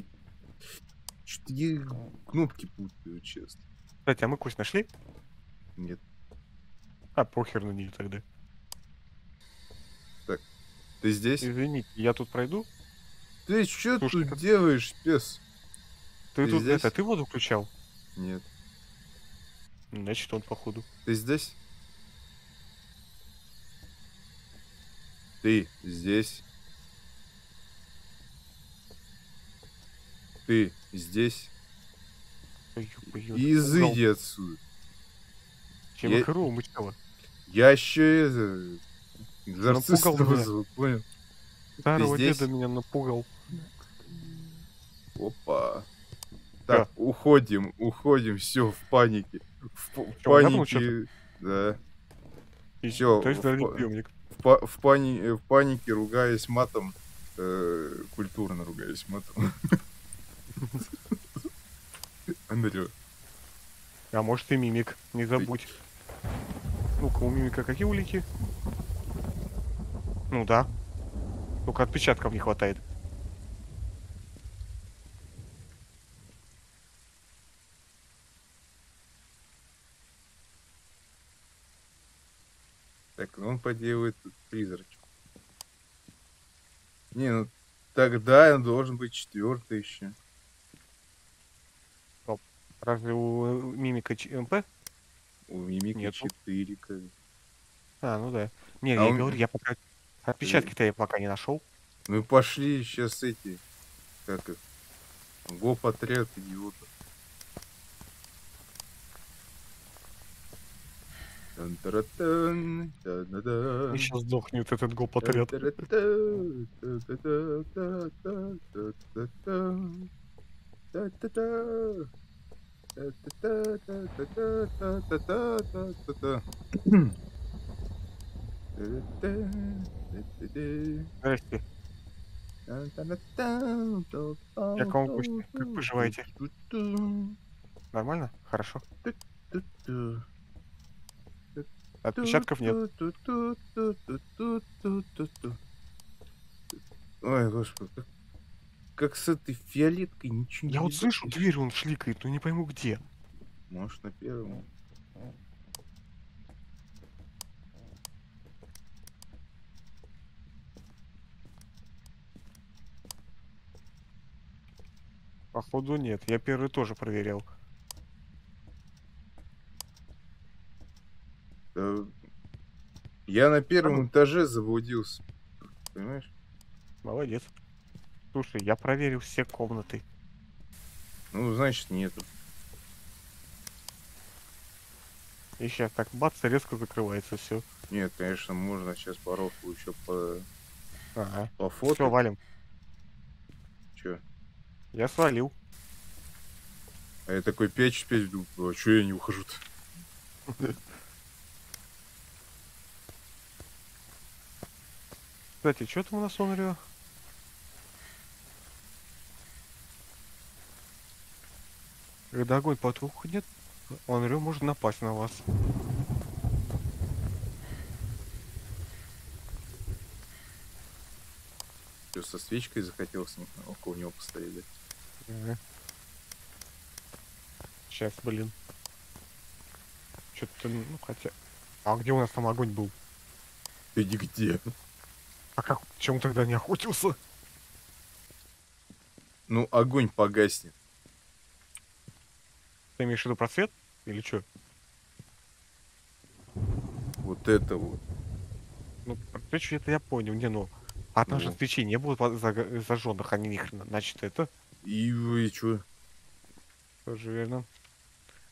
Что-то я кнопки путаю, честно. Кстати, а мы кость нашли? Нет. А, похер на нее тогда. Ты здесь? Извините, я тут пройду? Ты что Слушай, тут как- делаешь, пес? Ты, Ты тут здесь? это, ты воду включал? Нет. Значит, он походу. Ты здесь? Ты здесь? Ты здесь? И изыди отсюда. Чем Я- корову мычала? Я еще это... Меня. вызову, понял? Старого деда меня напугал. Опа. Так, уходим, уходим, все в панике. В, Чё, панике. Да. И- Всё, То есть в- дали в-. В, в, пани- в панике, ругаясь матом, э, культурно ругаясь матом. Андрю, А может и мимик, не забудь. Ну-ка, у мимика какие улики? Ну да. Только отпечатков не хватает. так, ну он поделает призрачку. Не, ну тогда он должен быть четвертый еще. Разве у Мимика МП? У Мимика Нету. 4 к А, ну да. Не, а я он... говорю, я пока... Отпечатки-то я пока не нашел. Мы ну пошли сейчас эти... Как их? Го отряд идиота. И сейчас сдохнет этот гоп отряд. Здрасте. Як вам гости? Как поживаете? Нормально? Хорошо. Отпечатков нет. Ой, господи, как, как с этой фиолеткой ничего Я не вот слышу, делаешь. дверь он шликает, но не пойму где. Может, на первом. Походу нет. Я первый тоже проверял. Да, Я на первом ну. этаже заблудился. Понимаешь? Молодец. Слушай, я проверил все комнаты. Ну, значит, нету. И сейчас так бац, резко закрывается все. Нет, конечно, можно сейчас пороху еще по, Ага. по Все, фото. валим. Чё? Я свалил. А я такой 5-5 думаю, а чё я не ухожу-то? Кстати, что там у нас Онрё? Когда огонь потухнет, Онрё может напасть на вас. Чё, со свечкой захотел с ним около него постоять, да? Сейчас, блин. Что-то, ну хотя... А где у нас там огонь был? Ты нигде. А как, чем тогда не охотился? Ну, огонь погаснет. Ты имеешь в виду просвет? Или что? Вот это вот. Ну, свечи это я понял, не ну. А там же Ну. свечей не было зажженных, они ни хрена. Значит, это И вы чё? тоже верно.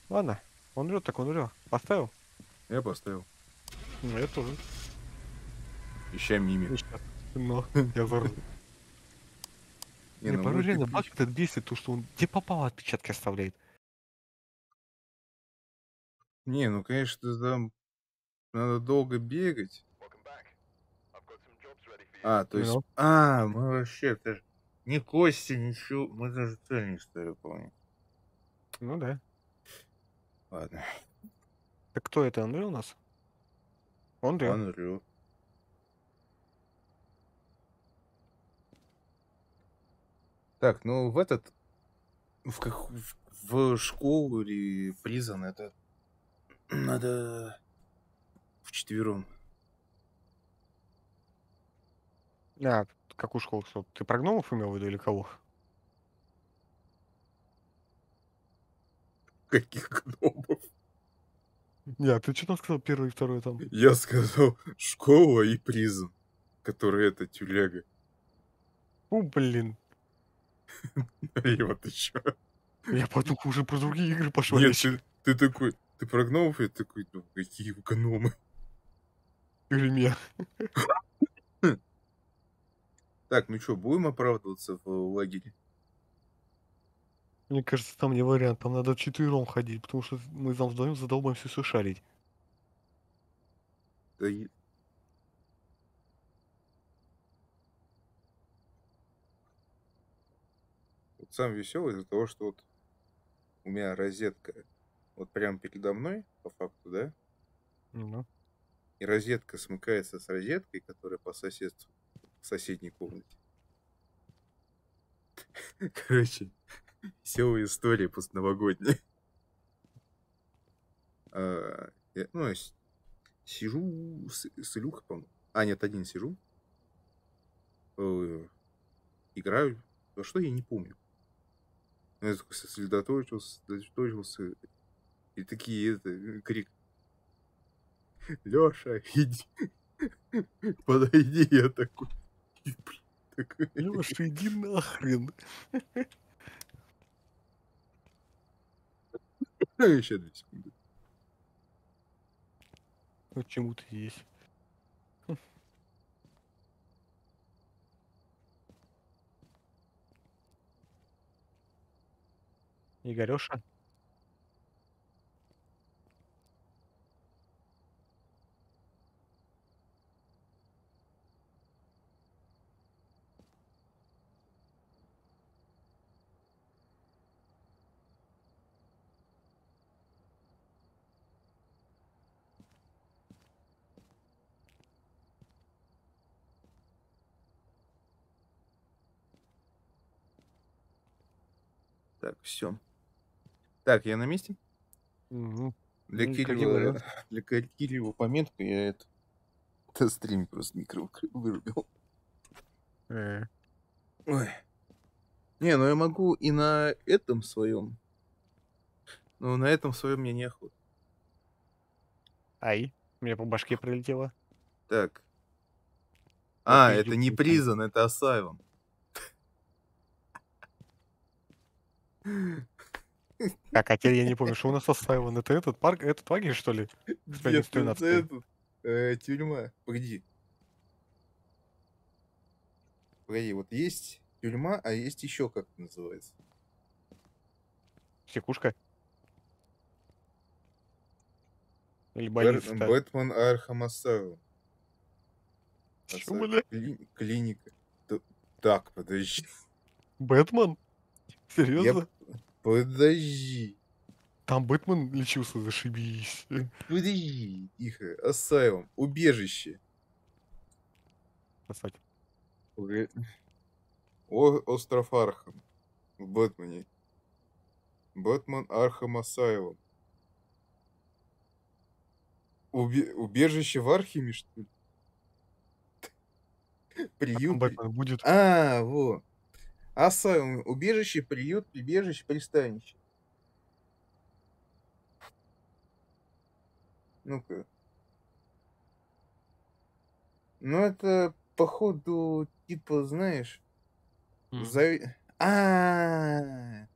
Ладно, он врет, так он врет. Поставил? Я поставил. Ну, я тоже. Ища. Ну, щас. Но, я взорву. Не, ну порой реально баг этот бесит, то, что он где попало отпечатки оставляет. Не, ну конечно, там надо долго бегать. А, то есть... Ну. А, мы вообще даже ни кости, ничего. Мы даже цель не стали выполнять. Ну да. Ладно. Так кто это, Андрей у нас? Андрей. Unreal. Так, ну в этот... В, как, в, в школу или призан это... Надо... В четвером. А, какую школу? Что, Ты про гномов имел в виду или кого? Каких гномов? Не, а ты что там сказал первый и второй там? Я сказал школа и призан. Который это тюляга. Ну, блин. Лева, ты чё? Я подумал, уже про другие игры пошел. Нет, ты, ты такой... Ты про гномов? Я такой, ну какие гномы? меня. Так, ну что, будем оправдываться в лагере? Мне кажется, там не вариант, там надо четвером ходить, потому что мы там вдвоем задолбаемся все шарить. Да и- Вот сам веселый из-за того, что вот у меня розетка вот прям передо мной, по факту, да? Ну, И розетка смыкается с розеткой, которая по соседству в соседней комнате. Короче, веселая история постновогодняя. А, я- Ну, я сижу с, с Илюхой, по-моему. А, нет, один сижу. Э, Играю. Во что я не помню. Я такой сосредоточился, сосредоточился. И такие, это, крик. Леша, иди. Подойди, я такой. Леша, иди нахрен. Еще две секунды. Ну, чему ты есть? Игореша? Так, все. Так, я на месте? Мгм. Для Ну, Кирилла, для Ки- Кирилла пометка, я это... Это стрим просто микро вырубил. Э, Ой. Не, ну я могу и на этом своем. Но на этом своем мне неохота. Ай, мне по башке прилетело. Так. А, это не призан, это Асайлом. Так, а теперь я не помню, что у нас Asylum? Это этот парк, этот лагерь, что ли? Нет, это 13. этот, э, тюрьма. Погоди. Погоди, вот есть тюрьма, а есть еще как это называется. Секушка? Или Бэр- больница? Batman Arkham Asylum. Чё, Асай- бля? кли- Клиника. Так, подожди. Бэтмен? Серьезно? Подожди. Там Бэтмен лечился, зашибись. Подожди. Тихо. Asylum. Убежище. Погоди. О, остров Архам. В Бэтмене. Batman Arkham Asylum. Убе- убежище в Архиме, что ли? а Приют. Бэтмен будет. А, во. Асайлум. Убежище, приют, прибежище, пристанище. Ну-ка. Ну, это, походу, типа, знаешь, М. зави- А,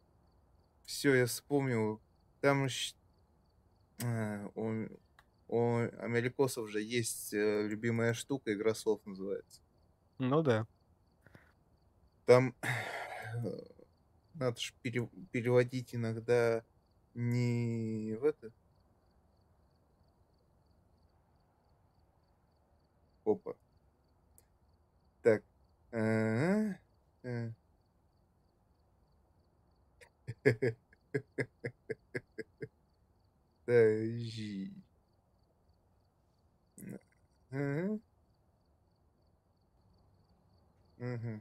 все, я вспомнил. Там а, у, у америкосов же есть э, любимая штука, игра слов называется. Ну да. Там надо же переводить иногда не в это. Опа. Так. А, э. Подожди. Мгм.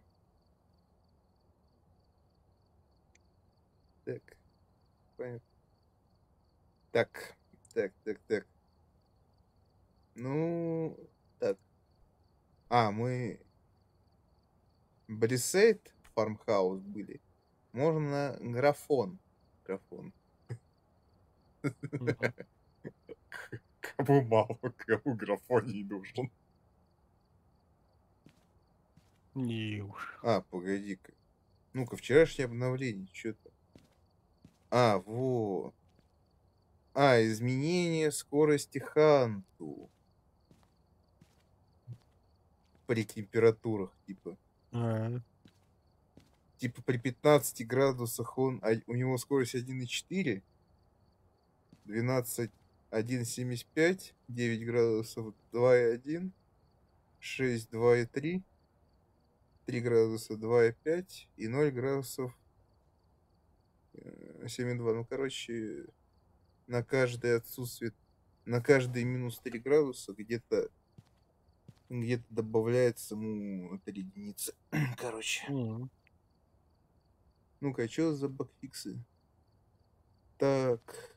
Так. Понятно. Так. Так, так, так. Ну, так. А, мы Брисейд фармхаус были. Можно графон. Графон. Кому мало, кому графон не нужен. Не уж. А, погоди-ка. Ну-ка, вчерашнее обновление, что-то. А, во. А, изменение скорости ханту. При температурах, типа. А, Типа при 15 градусах он, а у него скорость 1,4, 12 1,75, 9 градусов 2,1, 6 2,3, 3 градуса 2,5 и 0 градусов э, 7,2. Ну, короче, на каждое отсутствие, на каждый минус 3 градуса где-то где-то добавляется ему 3 единицы. Короче. м. Ну-ка, что за багфиксы? Так.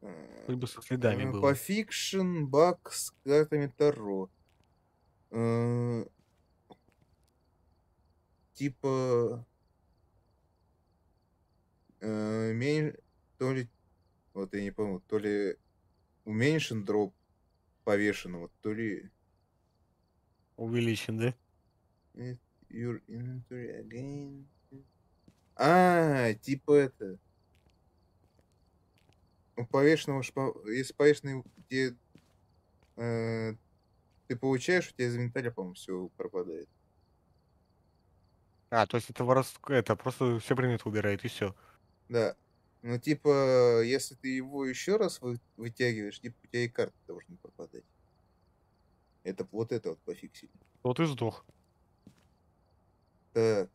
э, Хоть бы со следами э, было. Пофикшен баг с картами Таро. Э, Типа... э, То ли... Вот я не помню, то ли уменьшен дроп повешенного, то ли... Увеличен, да? Your inventory again. А, типа это. У повешенного шпа... Если повешенный, где э, ты получаешь, у тебя из инвентаря, по-моему, все пропадает. А, то есть это воровское, это просто все предметы убирает и все. Да. Ну, типа, если ты его еще раз вы- вытягиваешь, типа, у тебя и карта должна пропадать. Это вот это вот пофиксили. Вот и сдох. Так.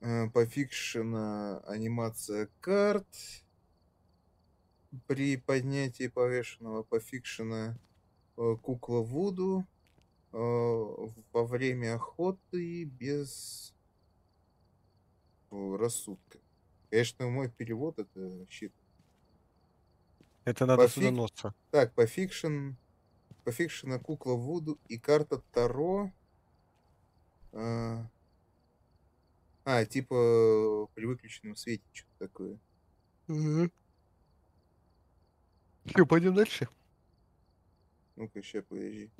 Э, Пофикшена анимация карт. При поднятии повешенного пофикшена э, кукла Вуду э, во время охоты без рассудка. Конечно, мой перевод это щит. Это надо Пофиг. судоносца. Так, по фикшн... По фикшена кукла Вуду и карта Таро. А, а, типа при выключенном свете, что-то такое. Что, пойдем дальше? Ну-ка, сейчас, подожди.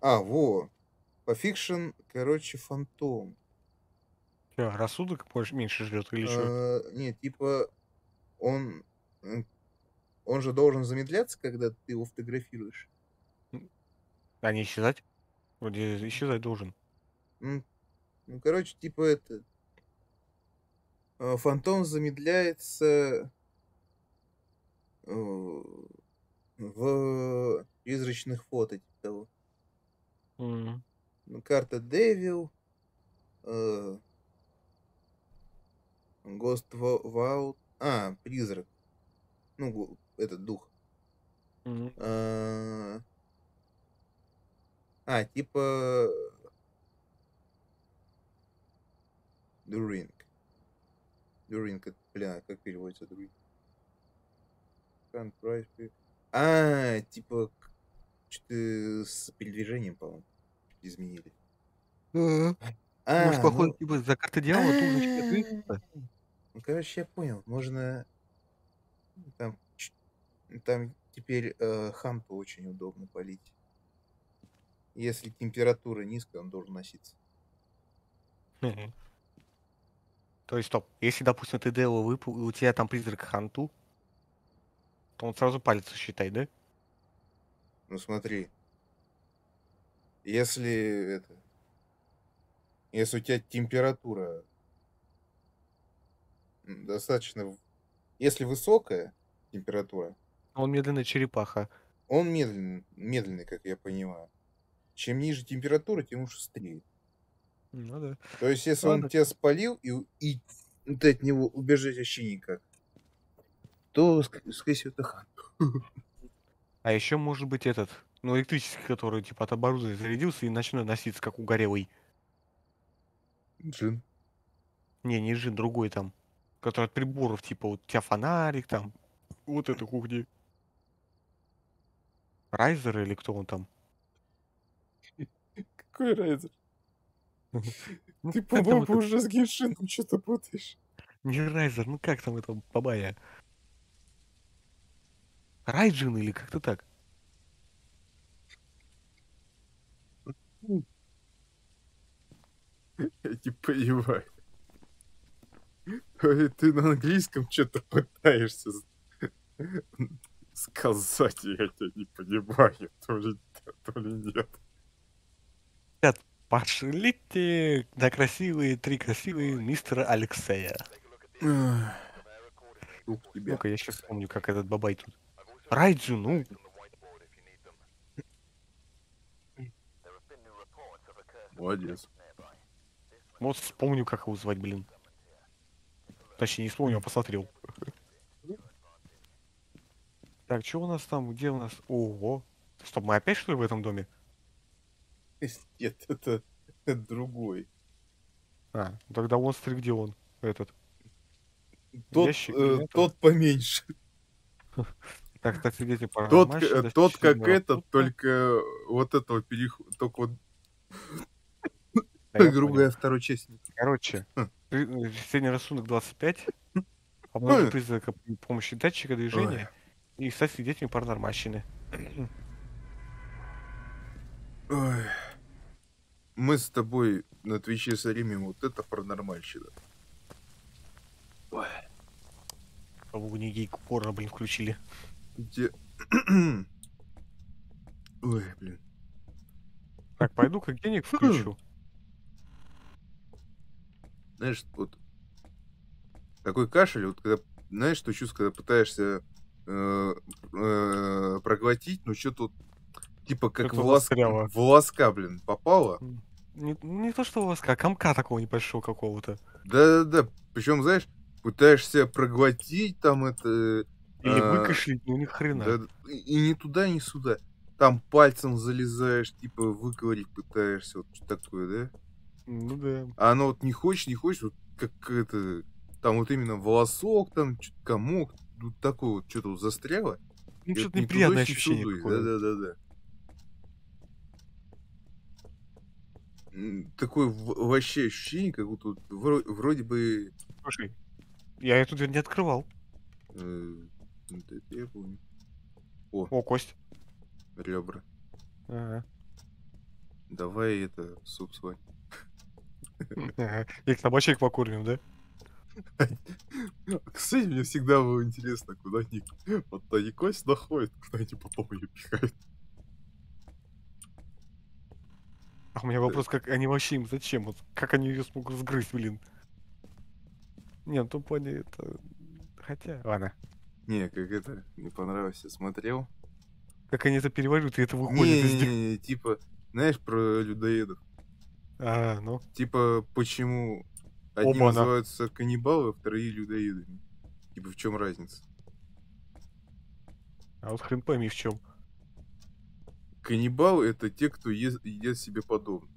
А, во. Пофикшен, короче, фантом. Чё, рассудок больше, меньше жрет или что? А, нет, типа, он... Он же должен замедляться, когда ты его фотографируешь. А не исчезать? Вроде исчезать должен. Ну, короче, типа это... а, Фантом замедляется э, в призрачных фото, типа того. М. Ну, карта э, Ghost Vault, а, призрак, ну, этот дух. А, а, типа During. During, это, бля, как переводится pick. А, типа что-то с передвижением, по-моему, изменили. Может, А, походу, ну, типа за карты дьявола тут значит ответится? Ну, короче, я понял. Можно там, ч- там теперь э, ханту очень удобно полить. Если температура низкая, он должен носиться. То есть, стоп. Если, допустим, ты Део выпал, и у тебя там призрак Ханту, то он сразу палец считай, да? Ну смотри, если это, если у тебя температура достаточно, если высокая температура, Он медленная черепаха. он медленный, медленный, как я понимаю. Чем ниже температура, тем уж быстрее. Ну да. То есть, если он Ладно. тебя спалил, и, и ты от него убежать вообще никак, то, ск- скорее всего, это хан. А еще может быть этот, ну, электрический, который типа от оборудования зарядился и начнет носиться, как угорелый. Джин. Не, не жин, другой там. Который от приборов, типа, вот у тебя фонарик там. Вот это кухня. Райзер или кто он там? Какой разница? Ну, Ты, по-моему, уже с Геншином что-то путаешь. Не Райзер, ну как там это бабая? Райджин или как-то так? Я не понимаю. Ты на английском что-то пытаешься сказать, я тебя не понимаю, то ли, то ли нет. Пошлите на красивые, три красивые мистера Алексея. Ух тебя. Ну-ка, я сейчас вспомню, как этот бабай тут. Райджин, ну. Молодец. Вот вспомню, как его звать, блин. Точнее, не вспомню, а посмотрел. Так, что у нас там? Где у нас? Ого. Стоп, мы опять что ли в этом доме? Нет, это, это другой. А, тогда монстр где он? Этот. Тот, Ящик э, тот поменьше. Так, кстати, свидетель Тот, паранормальщик, к- тот как этот, только вот этого перехода, только вот Да, я другая понял. второй часть. Короче, Хм. э, средний рисунок 25. Обнаружил Ой. призрака при помощи датчика движения и стать свидетелем паранормальщины. Ой. Мы с тобой на Твиче стримим вот это паранормальщина. Ой. Кого не гейку порно, блин, включили. Где... Ой, блин. Так, пойду как денег включу. Знаешь, вот такой кашель, вот когда, знаешь, что чувство, когда пытаешься э, э, проглотить, ну что тут типа как Что-то в волоска, волоска, блин, попало. Не, не то что вас, а комка такого небольшого какого-то. Да-да-да. Причем, знаешь, пытаешься проглотить там это. Или а, выкашлять, ну ни хрена. Да, и, ни туда, ни сюда. Там пальцем залезаешь, типа выговорить пытаешься, вот что такое, да? Ну да. А оно вот не хочешь, не хочешь, вот как это, там вот именно волосок, там комок, тут такое вот что-то вот застряло. Ну, что-то не неприятное не ощущение какое. Да-да-да-да. М, Такое вообще ощущение, как будто вот вро- вроде бы... Слушай, я эту дверь не открывал. э, вот это я помню. О, кость. Ребра. Ага. Давай это, суп сварим. Ага. Их собачек покормим, да? Кстати, мне всегда было интересно, куда они... Вот они кость находят, куда они потом ее пихают. А у меня вопрос, как они вообще им зачем? Вот как они ее смогут сгрызть, блин? Не, ну то поняли, это... Хотя, ладно. Не, как это, не понравилось, я смотрел. Как они это переваривают, и это выходит из них. Не, типа, знаешь про людоедов? А, ну. Типа, почему одни Оба-на. называются каннибалы, а вторые людоедами? Типа, в чем разница? А вот хрен пойми в чем. Каннибалы это те, кто ест, едят себе подобных.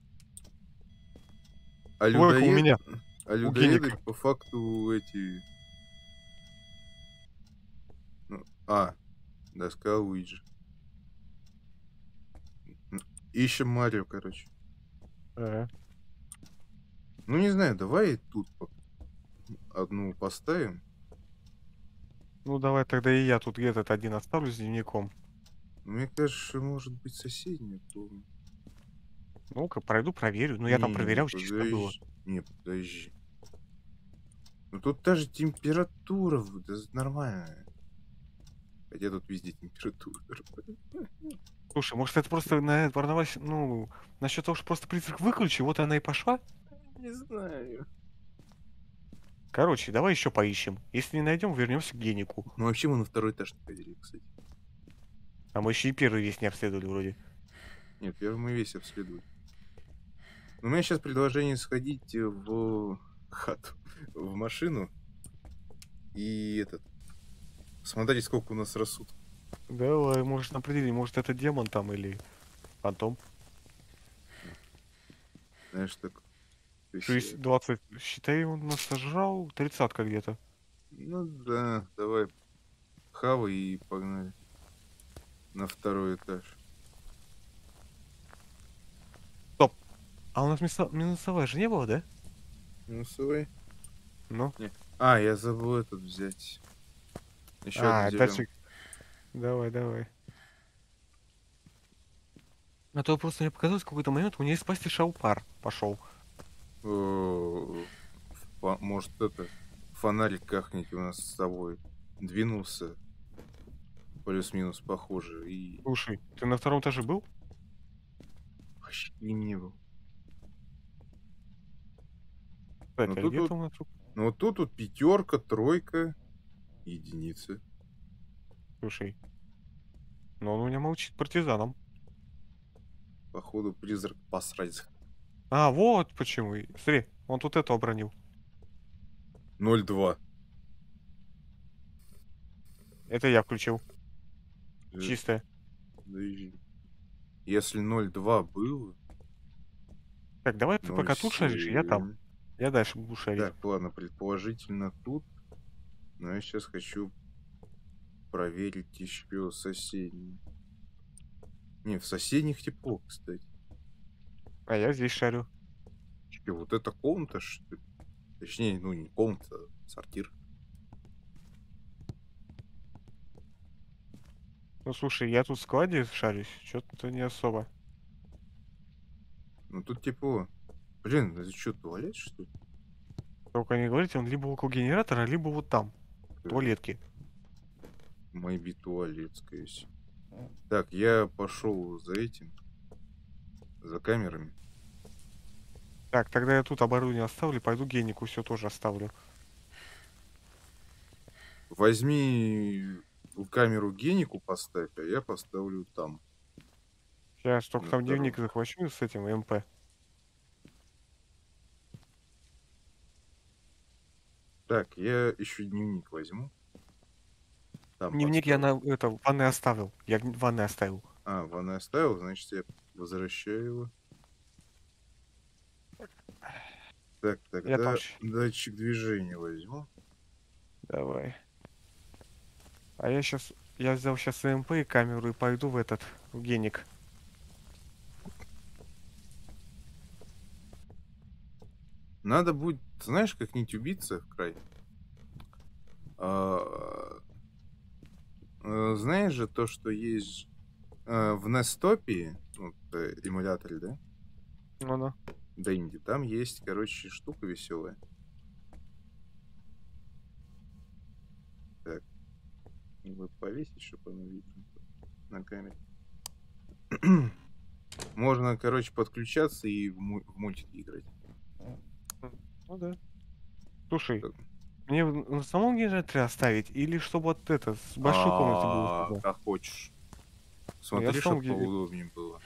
А Ой, у меня. А людоеды по факту эти... Ну, а, доска Уиджи. М, Ищем Марио, короче. Ага. Ну, не знаю, давай тут одну поставим. Ну давай тогда и я тут этот один оставлю с дневником. Мне кажется, может быть соседняя комната. Ну-ка, пройду, проверю. Ну я там Не, проверял, чисто было. подожди. Не, подожди. Ну тут та же температура, да нормальная. Хотя тут везде температура. Слушай, может это просто на порновать, ну, насчет того, что просто призрак выключи, вот она и пошла? Не знаю. Короче, давай еще поищем. Если не найдем, вернемся к генику. Ну вообще мы на второй этаж не ходили, кстати. А мы еще и первый весь не обследовали вроде. Нет, первый мы весь обследовали. У меня сейчас предложение сходить э, в хату, в машину и этот смотреть, сколько у нас рассудка. Давай, может определить, может это демон там или фантом. Знаешь, так. то есть, То есть э, 20, считай, он нас сожрал, тридцатка где-то. Ну да, давай хавай и погнали на второй этаж. А у нас минусовая же не было, да? Ну, свой. Ну. А, я забыл этот взять. Еще а, дальше. Давай, давай. А то просто мне показалось, в какой-то момент у нее из пасти шаупар пошел. Фа- Может, это фонарик как-нибудь у нас с собой двинулся. Плюс-минус похоже. И Слушай, ты на втором этаже был? вообще не был. Кстати, Ну, а тут где вот-? Ну вот тут вот пятерка, тройка, единица. Слушай. Но он у меня молчит партизаном. Походу призрак посрать. А, вот почему. Смотри, он тут это обронил. 0-2. Это я включил. Э, Чистое. Если 0-2 было... Так, давай ты пока тут шаришь, я там. 0,7. Я дальше буду шарить. Так, ладно, предположительно тут. Но я сейчас хочу проверить еще соседние. Не, в соседних тепло, кстати. А я здесь шарю. Чё, вот эта комната, что ли? Точнее, ну не комната, а сортир. Ну слушай, я тут в складе шарюсь, что-то не особо. Ну тут тепло. Блин, это что, туалет, что ли? Только не говорите, он либо около генератора, либо вот там, в Э, туалетке. Maybe туалет, скорее всего. Так, я пошел за этим. За камерами. Так, тогда я тут оборудование оставлю, пойду генику все тоже оставлю. Возьми камеру генику поставь, а я поставлю там. Сейчас только На там дневник втором. захвачу с этим МП. Так, я еще дневник возьму. Там Дневник я на это в ванной оставил. Я в ванной оставил. А, ванной оставил, значит, я возвращаю его. Так, Я тогда там щ- датчик движения возьму. Давай. А я сейчас... Я взял сейчас МП и камеру и пойду в этот, в геник. Надо будет, знаешь, как-нибудь убиться в край. А, Знаешь же то, что есть э, в Нестопии, вот, э, эмуляторе, да? Ну-ну. Дэнди, там есть, короче, штука веселая. Так. Его повесить, чтобы оно видно на камере. Можно, короче, подключаться и в, му- в мультики играть. Ну да. Слушай, Так. Мне на самом генераторе оставить или чтобы вот это, с большой комнаты было? А? Как хочешь. Смотри, сам чтобы где- поудобнее было.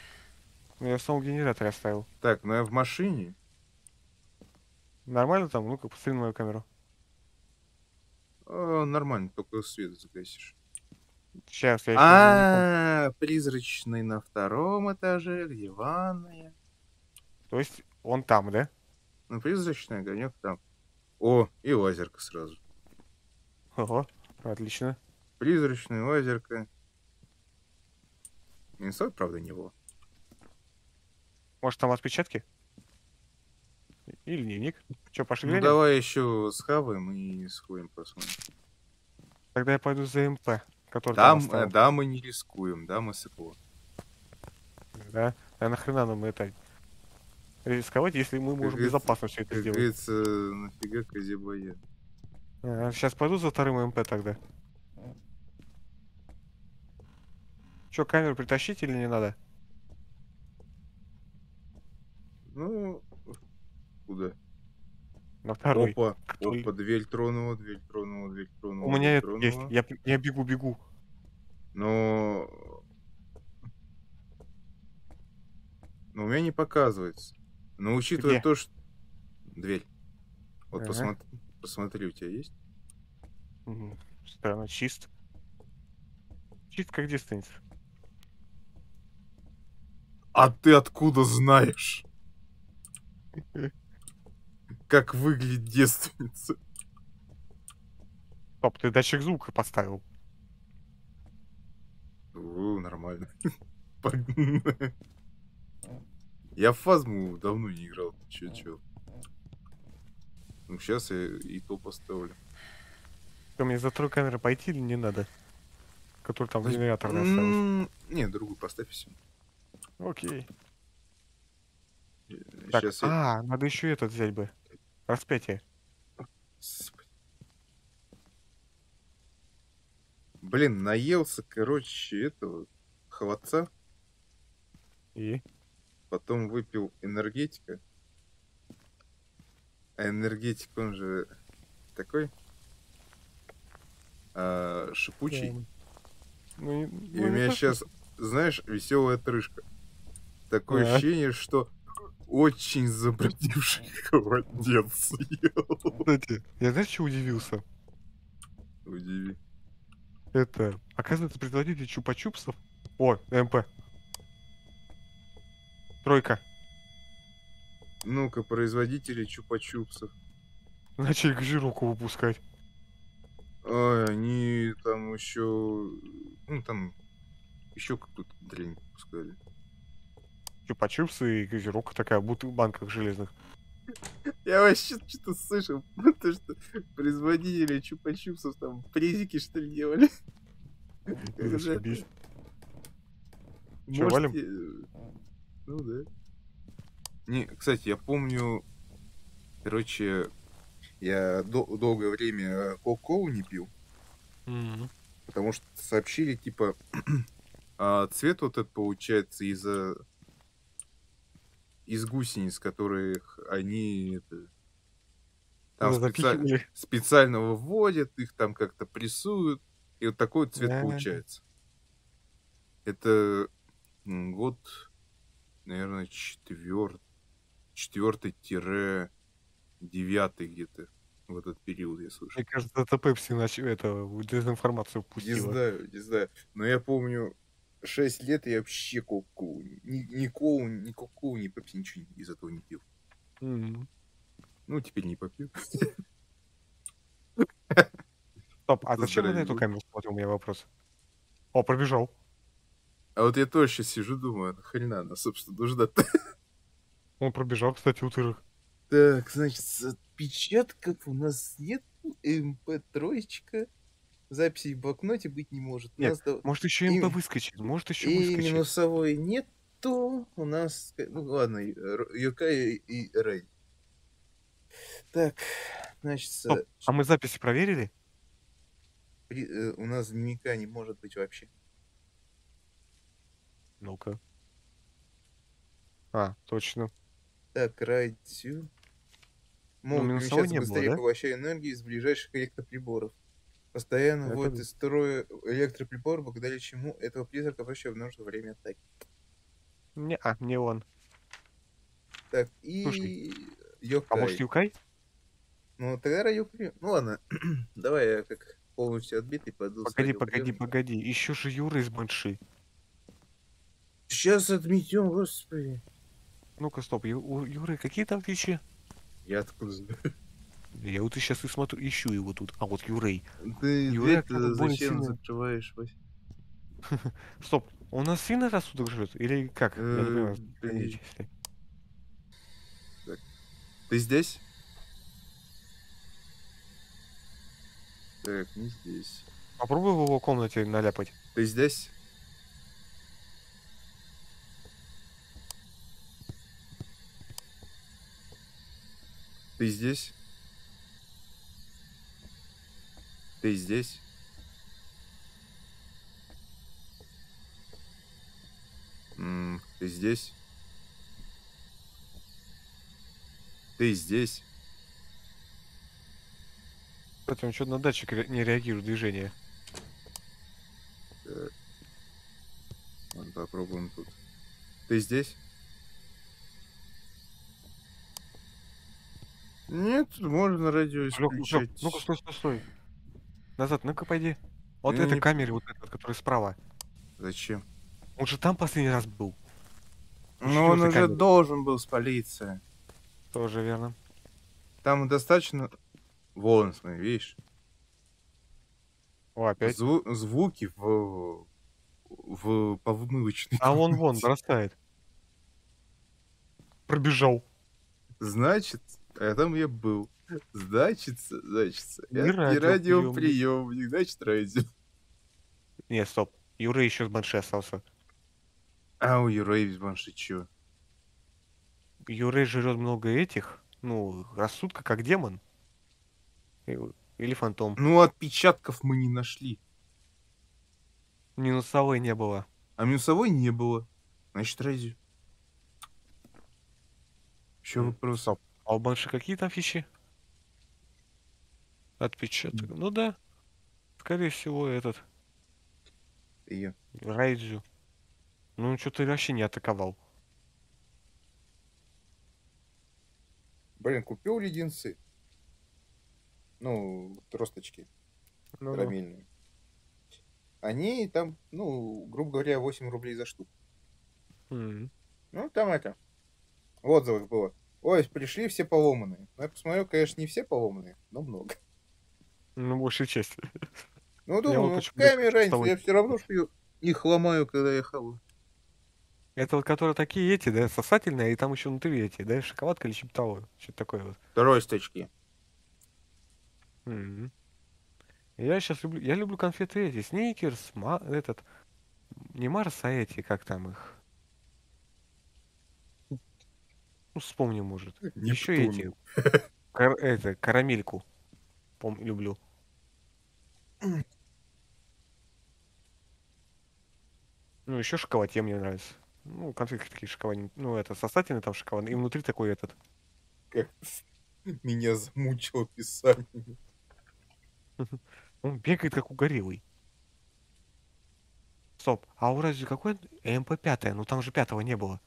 Ну, я в самом генераторе оставил. Так, ну я в машине. Нормально там? Ну-ка, посмотри на мою камеру. А, нормально, только свет загасишь. Сейчас, я ещё не А, призрачный на втором этаже, где ванная. пом- То есть он там, да? Ну, призрачный огонек там. О, и лазерка сразу. Ого, отлично. Призрачная лазерка. Не стоит, правда, него. Может, там отпечатки? Или дневник? Че, пошли Ну, глянем? давай еще схаваем и сходим посмотрим. Тогда я пойду за МП, который там, Там, э, да, мы не рискуем, да, мы сыкло. Да? А нахрена нам это рисковать, если мы можем безопасно все это Как сделать? говорится, нафига Казибая. сейчас пойду за вторым МП тогда. Че, камеру притащить или не надо? Ну, куда? На второй. Опа, Который- опа, дверь тронула, дверь тронула, дверь тронула. У меня это есть. Я, я бегу-бегу. Но... Но у меня не показывается. Но учитывая Где? то, что... Дверь. Вот Ага. посмотри, посмотри, у тебя есть? Странно, чист. Чист как девственница. А ты откуда знаешь? Как выглядит девственница? Стоп, ты датчик звука поставил. О, нормально. Я в фазму давно не играл. Че, че? Ну, сейчас я и то поставлю. Что, мне за второй камерой пойти или не надо? Который там Подожди, генератор остался. М, Не, другую поставь все. Окей. Так, Сейчас я... а, надо еще этот взять бы. Распятие. Блин, наелся, короче, этого холодца, И? Потом выпил энергетика. А энергетик, он же такой а, шипучий. Ну, и- ну, у меня сейчас, знаешь, веселая трышка. Такое А. ощущение, что очень забродивший холодец съел. Кстати, я знаешь, что удивился? Удиви. Это, оказывается, производитель чупа-чупсов. О, МП. Тройка. Ну-ка, производители чупа-чупсов. Начали газировку выпускать. Ой, они там еще... Ну, там еще какую-то дрянь пускали. Чупа-чупсы и газировка такая, будто в банках железных. Я вообще что-то слышал, то, что производители чупа-чупсов там презики, что ли, делали. Чё, валим? Э, Ну да. Не, кстати, я помню, короче, я дол- долгое время кока-колу не пил, Мгм. потому что сообщили, типа, а, цвет вот этот получается из-за из гусениц, которых они это, там Ну, запихивали. специально выводят, их там как-то прессуют, и вот такой вот цвет Да. получается. Это год, наверное, четвертый, четвертый тире девятый где-то в этот период я слышал. Мне кажется, это Пепси нач... это, дезинформацию Не пустила. знаю, не знаю. Но я помню, 6 лет я вообще коку, ни, ни колу, ни коку, ни пепси, ничего из этого не пил. Мгм. Ну, теперь не попью. Стоп, а зачем мы на эту камеру смотрим, у меня вопрос. О, пробежал. А вот я тоже сейчас сижу, думаю, а нахрена она, собственно, нужна-то? Он пробежал, кстати, утырок. Так, значит, отпечатков у нас нет. МП-троечка. Записей в блокноте быть не может. У Нет, нас Может еще И- МП выскочит, может еще И выскочит. минусовой нету. У нас... э, Ну ладно, и- Р- Юкай и Рэй. Так, значит, Стоп, А мы записи проверили? при- э, у нас дневника не может быть вообще. Ну-ка. А, точно. Так, радио. Могут минусовой перемещаться не было, быстрее, да? поглощая энергию из ближайших электроприборов. Постоянно Это вводит да. из строя электроприбор, благодаря чему этого призрака проще обнаружить во время атаки. Не, а, не он. Так, и... Слушай, Йокай. А может Юкай? Ну, тогда Йокай... Ну ладно, давай я как полностью отбитый пойду. Погоди, погоди, погоди. Еще же Юра из Банши. Сейчас отметем, господи. Ну-ка, стоп. Ю- у Юры какие там фичи? Я откуда знаю? Я вот сейчас и смотрю, ищу его тут. А вот Юрей. Ты более зачем сильный. закрываешь, Вась? Стоп, он нас сильно рассудок жрет? Или как? Я не Э. Ты здесь? Так, не здесь. Попробуй в его комнате наляпать. Ты здесь? Ты здесь? Ты здесь? М, Ты здесь? Ты здесь? Кстати, он что-то на датчик не реагирует движение. Так. Ладно, попробуем тут. Ты здесь? Нет, можно радио Лёх, исключать. Ну-ка, стой, стой, стой. Назад, ну-ка, пойди. Вот Я этой не камере, вот этой, которая справа. Зачем? Он же там последний раз был. Ну, он четвёртой уже камере. должен был спалиться. Тоже верно. Там достаточно... Вон, смотри, видишь? О, опять. Зву- звуки в... в повымывочной А он вон, бросает. Пробежал. Значит, а там я был. Значит, значит, Не не радиоприемник, значит, радио. Не, стоп. Юра еще с Банши остался. А у Юрей Банши чё? Юрей жрет много этих, ну, рассудка как демон. Или фантом. Ну, отпечатков мы не нашли. Минусовой не было. А минусовой не было. Значит, радио. Еще М, вопрос. Стоп. А у Банши какие там фичи? Отпечаток. Ну да. Скорее всего, этот. Её. Райдзю. Ну, что-то вообще не атаковал. Блин, купил леденцы. Ну, тросточки Ну, да. карамельные. Они там, ну, грубо говоря, 8 рублей за штуку. М. Ну, там это. В отзывах было. Ой, пришли все поломанные. Ну, я посмотрел, конечно, не все поломанные, но много. Ну, большая часть. Ну, думаю, вот ну, почему какая мне разница, я все равно что их ломаю, когда я хаваю. Это вот которые такие эти, да, сосательные, и там еще внутри эти, да, шоколадка или чем-то того. Что-то такое вот. Тросточки. Мгм. Я сейчас люблю, я люблю конфеты эти, сникерс, ма, этот, не Марс, а эти, как там их. Ну, вспомни, может. Еще эти, кар- это, карамельку, пом, люблю. Ну, еще шоколаде мне нравится. Ну, конфетки такие шоколадные. Ну, это сосательный там шоколад, и внутри такой этот. Как меня замучило писание. Он бегает как угорелый. Стоп, а у разве какой МП-5? Ну там же пятого не было.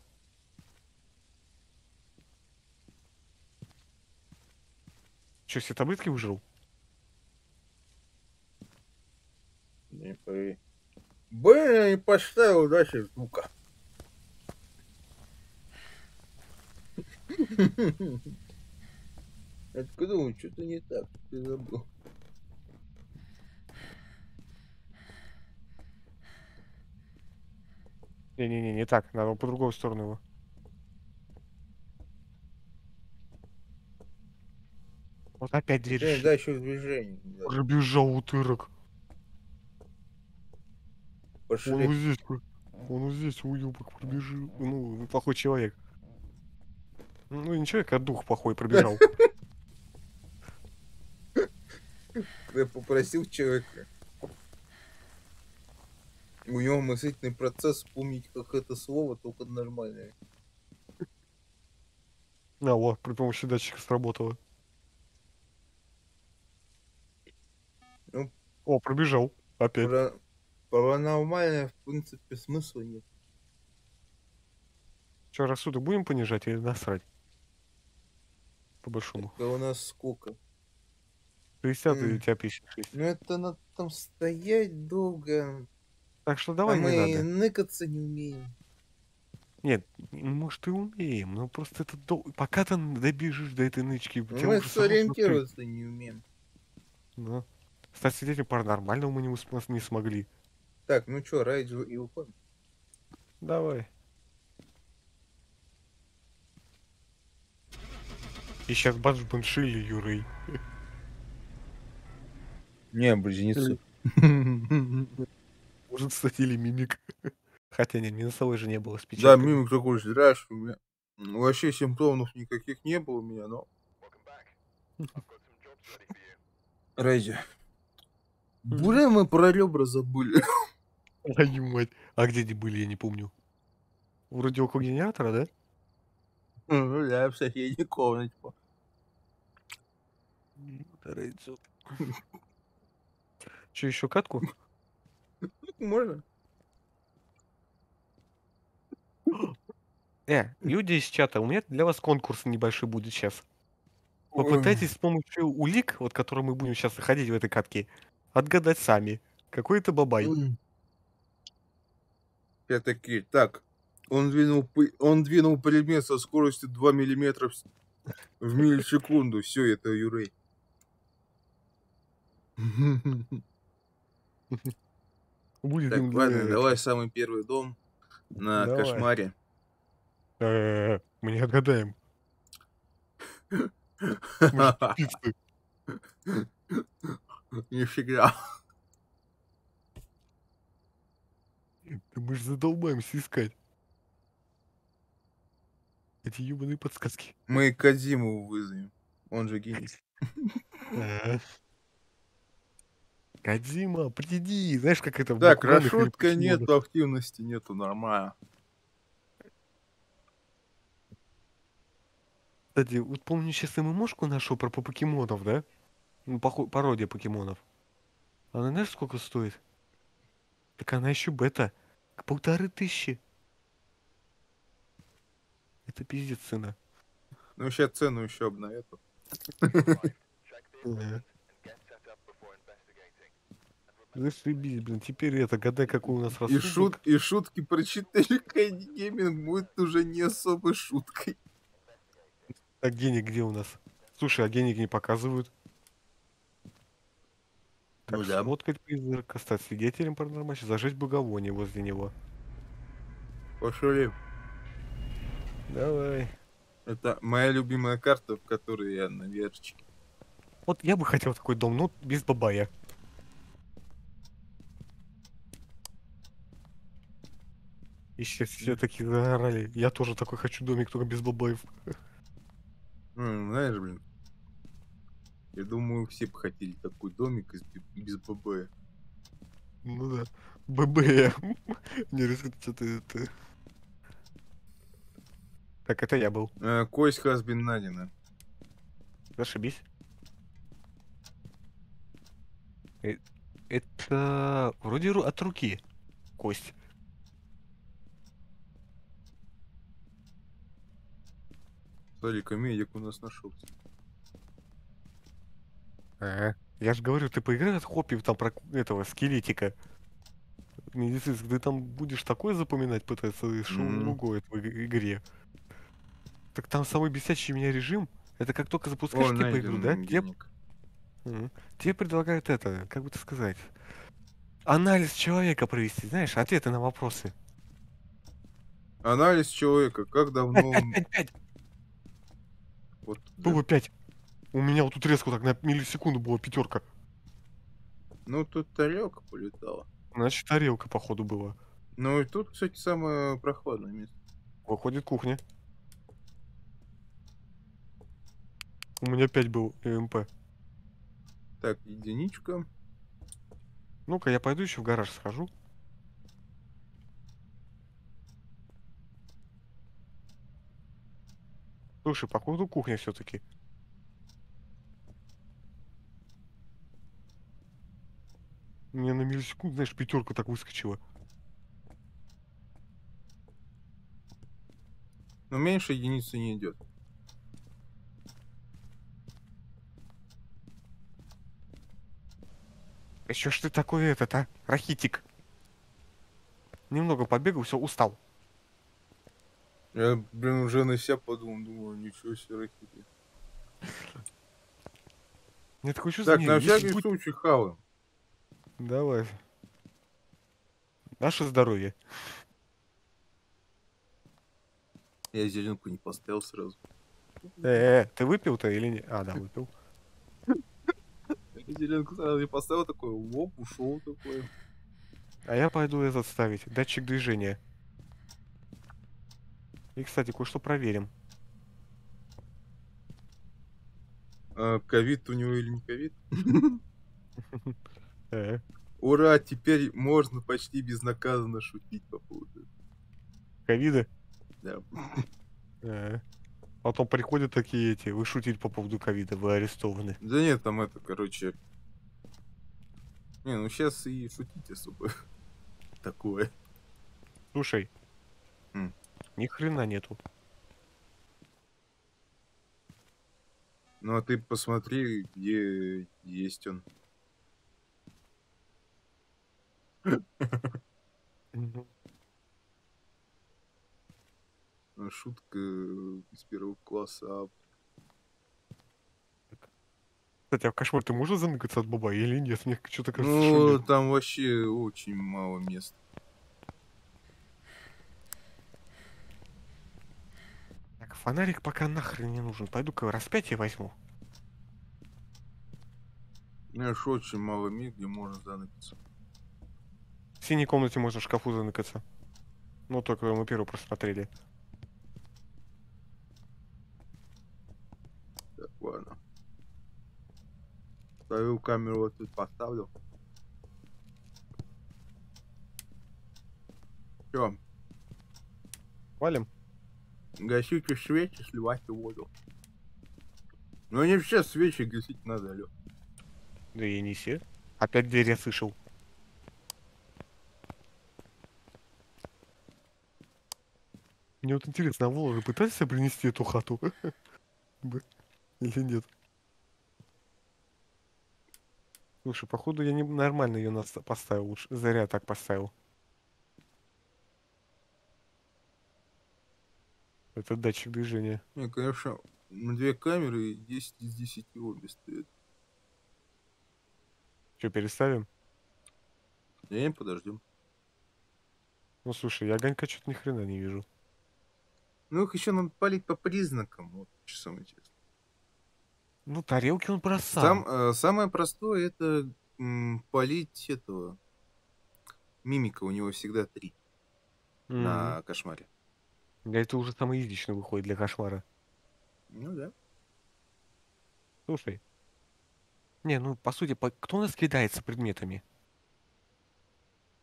Че, все таблетки выжил? Не пори. Блин, я не поставил дальше звука. Откуда он? Что-то не так. Ты забыл. Не-не-не, не так. Надо по другую сторону его. Вот опять дверь. Да, еще движение. да. Пробежал утырок. Он Пошли. вот здесь, он вот здесь уебок пробежал. Ну, плохой человек. Ну, не человек, а дух плохой пробежал. Я попросил человека. У него мыслительный процесс вспомнить, как это слово, только нормальное. А, вот, при помощи датчика сработало. Ну. О, пробежал. Опять. Пара- Паранормальное, в принципе, смысла нет. Че, рассудок будем понижать или насрать? По большому. Да у нас сколько? 60 и у тебя 56. Ну это надо там стоять долго. Так что а давай не мы надо. ныкаться не умеем. Нет, может и умеем, но просто это дол- пока ты добежишь до этой нычки, у тебя мы сориентироваться не умеем. Да. Стать свидетелем паранормального мы не, ус- не смогли. Так, ну чё, райд и уходим. Давай. И сейчас бач баншили, Юрий. Не, близнецы. Может, кстати, или мимик. Хотя нет, минусовой же не было с Да, мимик такой здрашь. У меня вообще симптомов никаких не было у меня, но... Райди. Бля, мы про ребра забыли. Твою мать. А где они были, я не помню. Вроде около генератора, да? Ну да, в соседней комнате. Че, еще катку? Можно? Э, люди из чата, у меня для вас конкурс небольшой будет сейчас. Попытайтесь с помощью улик, вот которые мы будем сейчас находить в этой катке, отгадать сами. Какой это бабай. Я такие, так, он двинул, он двинул предмет со скоростью 2 миллиметра в, миллисекунду. Все, это Юрей. Будет Так, ладно, давай самый первый дом на Давай. кошмаре. Мы не отгадаем. Мы же тупицы. Нифига. Да Мы же задолбаемся искать. Эти ебаные подсказки. Мы Кадзиму вызовем. Он же гений. Э. Кадзима, приди, знаешь, как это Так, расшутка нету, активности нету, нормально. Кстати, вот помню сейчас ММОшку нашел про по покемонов, да? Ну, пародия покемонов. Она знаешь, сколько стоит? Так она еще бета. К полторы тысячи. Это пиздец цена. Ну, сейчас цену еще обновят. Зашибись, блин, теперь это, гадай, какой у нас И, рассудок. шут, и шутки про 4К гейминг будет уже не особой шуткой. А геник где у нас? Слушай, а геник не показывают. Так, Ну да. сфоткать призрака, стать свидетелем паранормального, зажечь благовоние возле него. Пошли. Давай. Это моя любимая карта, в которой я на верчике. Вот я бы хотел такой дом, но без бабая. И сейчас все такие заорали. Я тоже такой хочу домик, только без бабаев. Ну, знаешь, блин. Я думаю, все бы хотели такой домик из- без ББ. Ну да. ББ. Не рискуй, что ты это... Так, это я был. Э, Кость Хасбин Надина. Зашибись. Э, Это вроде ру- от руки кость. Смотри, комедик у нас нашелся. Я же говорю, ты поиграй от хоппи там про этого скелетика. Медицинский, ты там будешь такое запоминать пытаться, что Мгм. другое в иг- игре. Так там самый бесячий меня режим, Это как только запускаешь типа игру, да? Тебе. Мгм. тебе предлагают это, как бы это сказать, анализ человека провести, знаешь, ответы на вопросы. Анализ человека, как давно Пять, пять, пять. Вот, да. Было пять. У меня вот тут резко так на миллисекунду была пятерка. Ну, тут тарелка полетала. Значит, тарелка, походу, была. Ну, и тут, кстати, самое прохладное место. Выходит кухня. У меня 5 был МП. Так, единичка. Ну-ка, я пойду еще в гараж схожу. Слушай, походу кухня все-таки. Мне на миллисекунд, знаешь, пятерка так выскочила. Но меньше единицы не идет. Еще ж ты такой этот, а? Рахитик. Немного побегал, все, устал. Я, блин, уже на себя подумал, думаю, ничего себе, ракеты. Мне такое чувство, Так, не, на всякий случай хаваем. Давай. Наше здоровье. Я зеленку не поставил сразу. Э, ты выпил-то или не? А, да, выпил. Зеленку сразу не поставил, такой, лоп, ушел такой. А я пойду этот ставить. Датчик движения. И, кстати, кое-что проверим. А, ковид у него или не ковид? Э, Ура, теперь можно почти безнаказанно шутить по поводу. ковида? Да. Э. Потом приходят такие эти, вы шутить по поводу ковида, вы арестованы. Да нет, там это, короче... Не, ну сейчас и шутить особо такое. Слушай. М. Ни хрена нету. Ну а ты посмотри, где есть он. Мгм. Ну, Шутка из первого класса. А Кстати, а в кошмар ты можешь заныкаться от баба или нет? Мне что-то кажется, Ну, что там вообще очень мало мест. Так, фонарик пока нахрен не нужен. Пойду-ка распятие возьму. Знаешь, очень мало мест, где можно заныкаться. В синей комнате можно в шкафу заныкаться. Ну, только мы первый просмотрели. Так, ладно. Свою камеру вот тут поставлю. Все, Валим? гасите свечи, сливайте воду. Ну не все свечи гасить надо, алё. Да и не все. Опять дверь я слышал. Мне вот интересно, а Волга пытался принести эту хату? Или нет? Слушай, походу я не нормально ее поставил, лучше зря так поставил. Это датчик движения. Не, конечно, две камеры и 10 из 10 обе стоят. Что, переставим? Не подождем. Ну слушай, я огонька что-то ни хрена не вижу. Ну их еще надо палить по признакам, вот что самое интересное. Ну, тарелки он бросал. Сам, э, самое простое это м, полить этого мимика, у него всегда три Мгм. на кошмаре. Да это уже самый изичный выходит для кошмара. Ну да. Слушай. Не, ну по сути, по- кто у нас кидается предметами?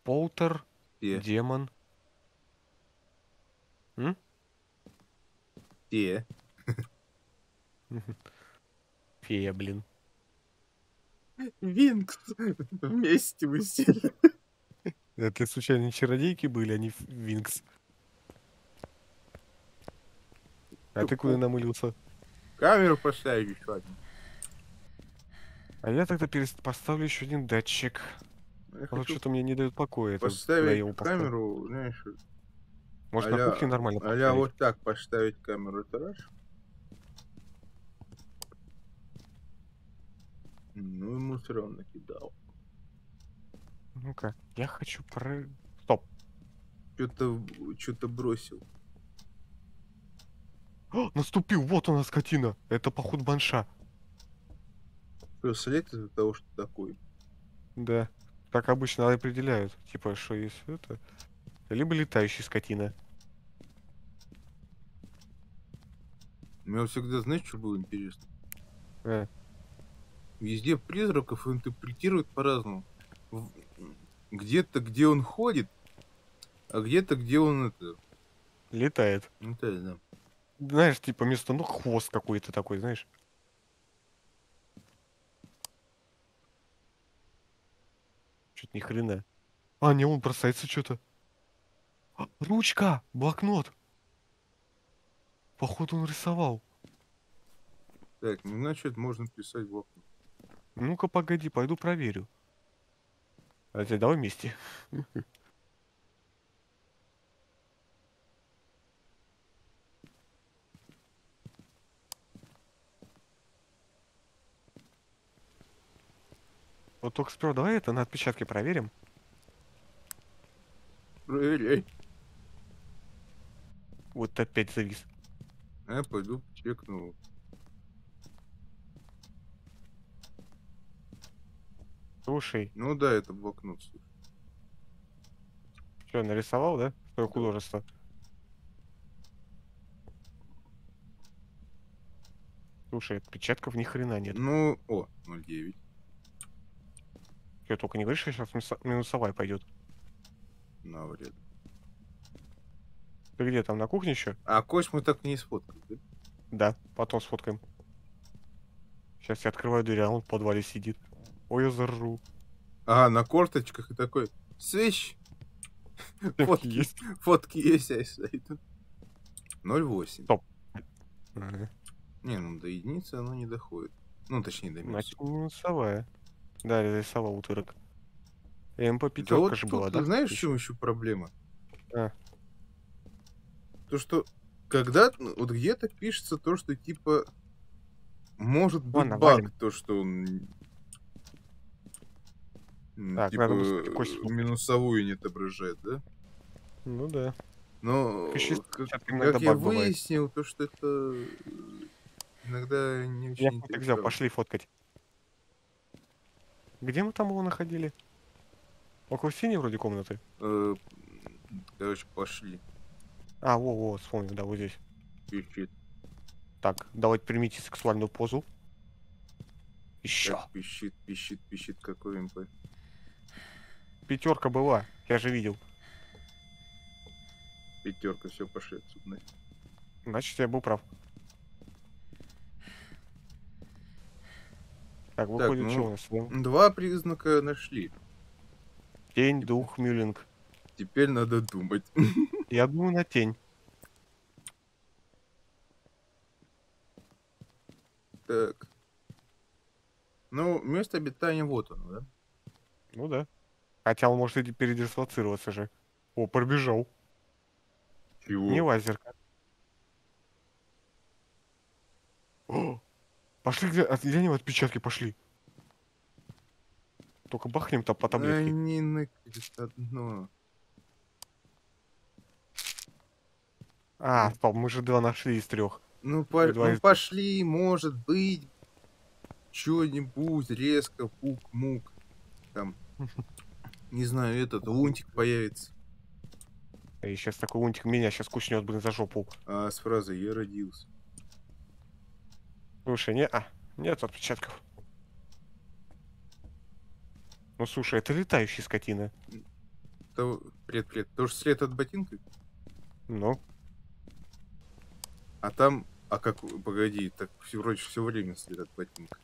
Полтер, Те, демон. М? Те. Фея, блин. Винкс. Вместе мы все. Это случайно не чародейки были, а не Винкс. А ты куда намылился? Камеру поставить еще одну. А я тогда перес- поставлю еще один датчик. Я А вот что-то мне не дает покоя. это поставить поставить. камеру, знаешь, Может, на а-ля- кухне нормально а поставить? вот так поставить камеру, это раз. Ну, ему все равно кидал. Ну-ка, я хочу про... Стоп. Что-то что-то бросил. О, наступил, вот она, скотина. Это поход банша. Что, след из-за того, что такой? Да. Так обычно определяют. Типа, что есть это... Либо летающий скотина. Мне вот всегда, знаешь, что было интересно? Э, Везде призраков интерпретируют по-разному. Где-то, где он ходит, а где-то, где он это... летает. летает, да. Знаешь, типа вместо ног хвост какой-то такой, знаешь. Чё-то ни хрена. А, не, он бросается что-то. Ручка! Блокнот! Походу он рисовал. Так, ну значит, можно писать блокнот. Ну-ка, погоди, пойду проверю. А теперь давай вместе. Вот только сперва давай это на отпечатке проверим. Проверяй. Вот опять завис. А я пойду чекну. Слушай, Ну да, это блокнот. что, нарисовал, да? Свое художество. Слушай, отпечатков ни хрена нет. Ну, о, 0,9. Че, только не говоришь, что сейчас минусовая пойдет. Навряд. Ты где там, на кухне еще? А кость мы так не сфоткали, да? Да, потом сфоткаем. Сейчас я открываю дверь, а он в подвале сидит. Ой, я заржу. А, на корточках и такой. Свищ! Фотки Есть. Фотки есть, а стоит. 0,8. Стоп. Ага. Не, ну до единицы оно не доходит. Ну, точнее, до минуса. Минусовая. Да, рисовал утырок. МП Да пятерка вот же тут, была, да? знаешь, в чем еще проблема? А. То, что когда ну, вот где-то пишется то, что типа может быть Ладно, баг, валим. то, что он Так, типа минусовую не отображает, да? Ну да. Но как, как я баг бывает. выяснил, то, что это иногда не очень Я фоток взял, пошли фоткать. Где мы там его находили? Около синей вроде комнаты. Э, Короче, пошли. А, во, во, вспомнил, да, вот здесь. Пищит, Так, давайте примите сексуальную позу. Еще. так, пищит, пищит, пищит, какой МП. Пятерка была, я же видел. Пятерка, все, пошли отсюда. Значит, я был прав. Так, выходит, ну, что у нас? Два признака нашли. Тень, дух, мюлинг. Теперь надо думать. Я думаю на тень. Так. Ну, место обитания вот оно, да? Ну да. Хотя он может и передислоцироваться же. О, пробежал. Чего? Не лазерка. О! Пошли, гля... от- глянем отпечатки, пошли. Только бахнем там по таблетке. Они накрит одно. А, стоп, мы же два нашли из трех. Ну, по- Два ну, из- пошли, может быть, что-нибудь резко, пук-мук. Там, не знаю, этот лунтик появится. И сейчас такой лунтик меня сейчас кучнет, блин, за жопу. А с фразой «Я родился». Слушай, не, а, нет отпечатков. Ну слушай, это летающая скотина. То, пред, пред, тоже след от ботинка? Ну, А там, а как, погоди, так вроде все время след от ботинка.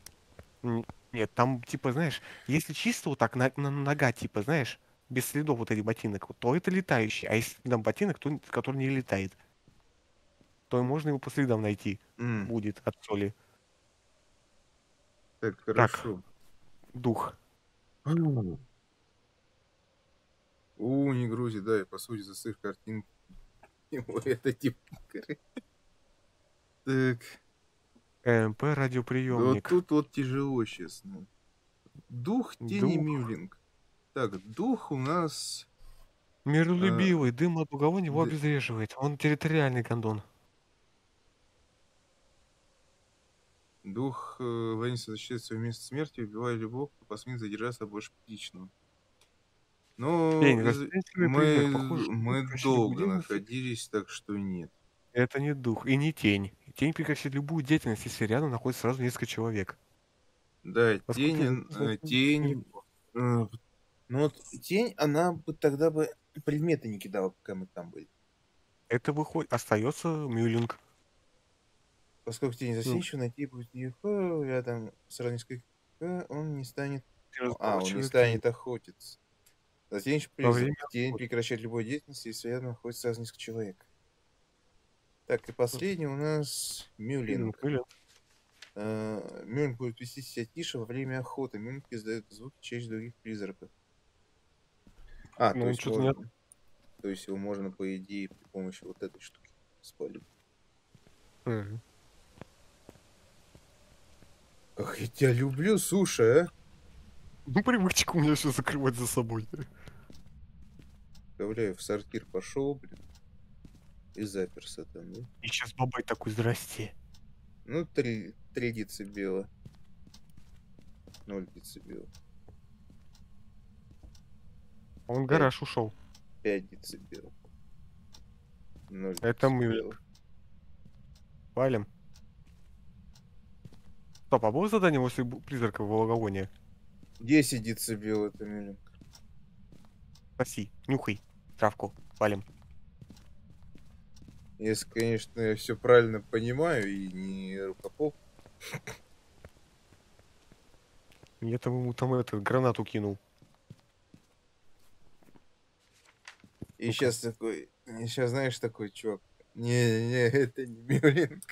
нет, там, типа, знаешь, если чисто вот так на, на- нога, типа, знаешь, без следов вот этих ботинок, то это летающий. А если там ботинок, то, который не летает, то можно его по следам найти М, будет от соли. так, хорошо. Дух. У, не грузи, да, и по сути застыв картинки. Его это типа... Так, ЭМП да вот радиоприемник. тут вот тяжело, честно. Дух, тень и Дух. мюлинг. Так, дух у нас... Миролюбивый, дым от благовония его д- обезвреживает. Он территориальный гондон. Дух э, воинства защищает свое место смерти, убивая любого, кто посмеет задержаться больше приличного. Ну, Тень, из- мы, мы долго находились, так что нет. Это не дух и не тень. Тень прекращает любую деятельность, если рядом находится сразу несколько человек. Да, Поскольку тень, э, тень... э, Ну вот тень, она бы тогда бы предметы не кидала, пока мы там были. Это выходит, остается Мюлинг. Поскольку тень застенчива, найти будет легко, рядом сразу несколько, он не станет... А, он не станет охотиться. Призрак. время Тень прекращает любую деятельность, если рядом находится сразу несколько человек. Так, и последний у нас Мюлинг. Мюлинг. Э, Мюлинг будет вести себя тише во время охоты. Мюлинг издает звуки через других призраков. А, Ну, то есть, можно, то есть его можно, по идее, при помощи вот этой штуки спалить. Мгм. Ах, я тебя люблю, слушай, а? Ну, привычка у меня все закрывать за собой. Представляю, в сортир пошел, блин. И заперся там, ну. И сейчас бабай такой, здрасте. Ну, 3, 3 децибела. 0 децибел. Он в гараж ушел. 5 децибел. 0 Это Мюлинг. Валим. Стоп, а было задание после призрака в благовония? 10 децибел это мюлинг. Спаси, нюхай травку, валим. Если, конечно, я все правильно понимаю и не рукопоп. Я там ему там этот гранату кинул. И Ну-ка. сейчас такой, сейчас знаешь такой чувак. Не-не, это не мюлинг.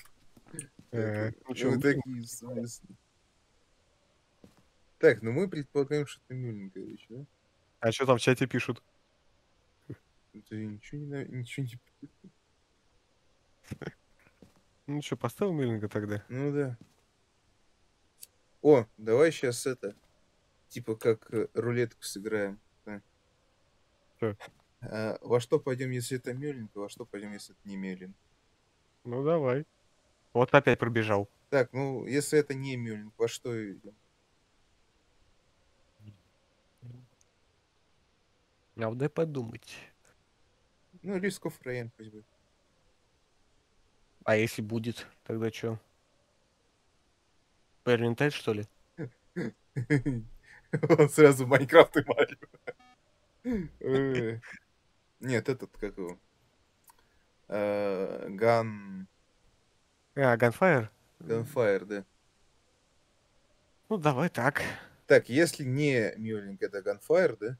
Э, Это- ну ну, такие, в смысле. Так, ну мы предполагаем, что это мюлинг, короче, да? А что там в чате пишут? Я ничего не, ничего не... Ну что, поставил Мюллинга тогда? Ну да. О, давай сейчас это, типа как э, рулетку сыграем. да. Чё? А, во что пойдем, если это мюлинг, а во что пойдем, если это не мюлинг? Ну давай. Вот опять пробежал. Так, ну, если это не мюлинг, во что идем? А дай подумать. Ну, рисков Райан пусть будет. А если будет, тогда что? Парентайт, что ли? Он сразу Майнкрафт и Марио. Э, Нет, этот, как его? Э, Ган... А, Gunfire? Ганфайр, да. Ну давай так. Так, если не мюлинг, это Ганфайр, да?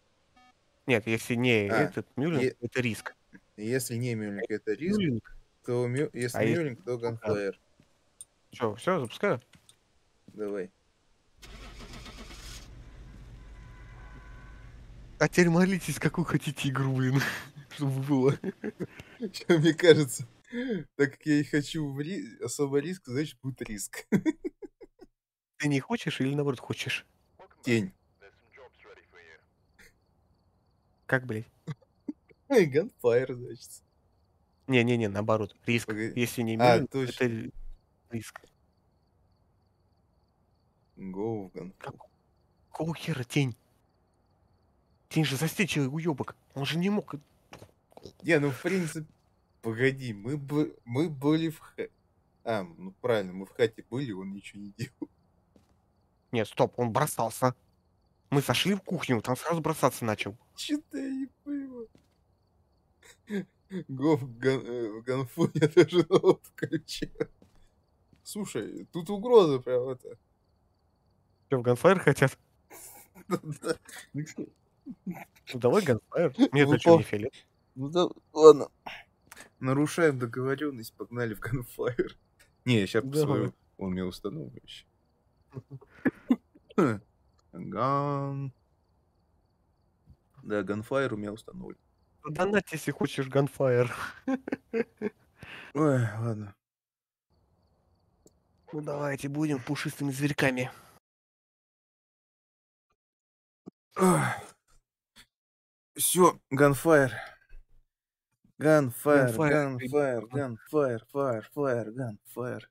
Нет, если не А, этот Мюллинг, е- это риск. Если не мюлинг, это риск, Мюллинг. То мю- если А мюлинг, то Ганфайр. Что, все, запускаю? Давай. А теперь молитесь, какую хотите игру, блин, чтобы было. Мне кажется, так как я и хочу в ри- особо риск, значит будет риск. Ты не хочешь или наоборот хочешь? Тень. Как, блядь? Ганфайр, значит. Не-не-не, наоборот. Риск. Погоди. Если не А, Мюллинг, точно. это ри- риск. Ганфайр. Какого хера тень? Тень же застенчивый уебок. Он же не мог. Не, ну в принципе, погоди, мы, бы, мы были в. А, ну правильно, мы в хате были, он ничего не делал. Нет, стоп, он бросался. Мы сошли в кухню, там сразу бросаться начал. Что-то я не понимаю. Го в, ган, э, ганфу я даже ноут включил. Слушай, тут угроза прям это. Что, в Gunfire хотят? Да. Ну давай Gunfire. Мне Ну, это что, не фиолет? Ну да, ладно. Нарушаем договоренность, погнали в ганфайр. Не, я сейчас Давай. посмотрю. Он меня установил Ган. Да, ганфайр у меня установлен. Донать, если хочешь Gunfire. Ой, ладно. Ну давайте будем пушистыми зверьками. Все, gunfire. Gunfire, Gunfire, gunfire, fire, fire, gunfire.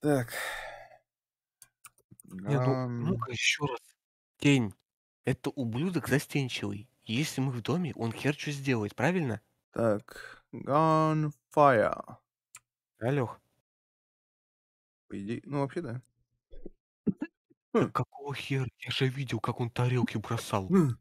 Так. Не, ну, ну-ка еще раз. Тень. Это ублюдок застенчивый. Если мы в доме, он хер что сделает, правильно? Так, gunfire. Алёх, По идее, ну вообще да. да какого хера? Я же видел, как он тарелки бросал. М.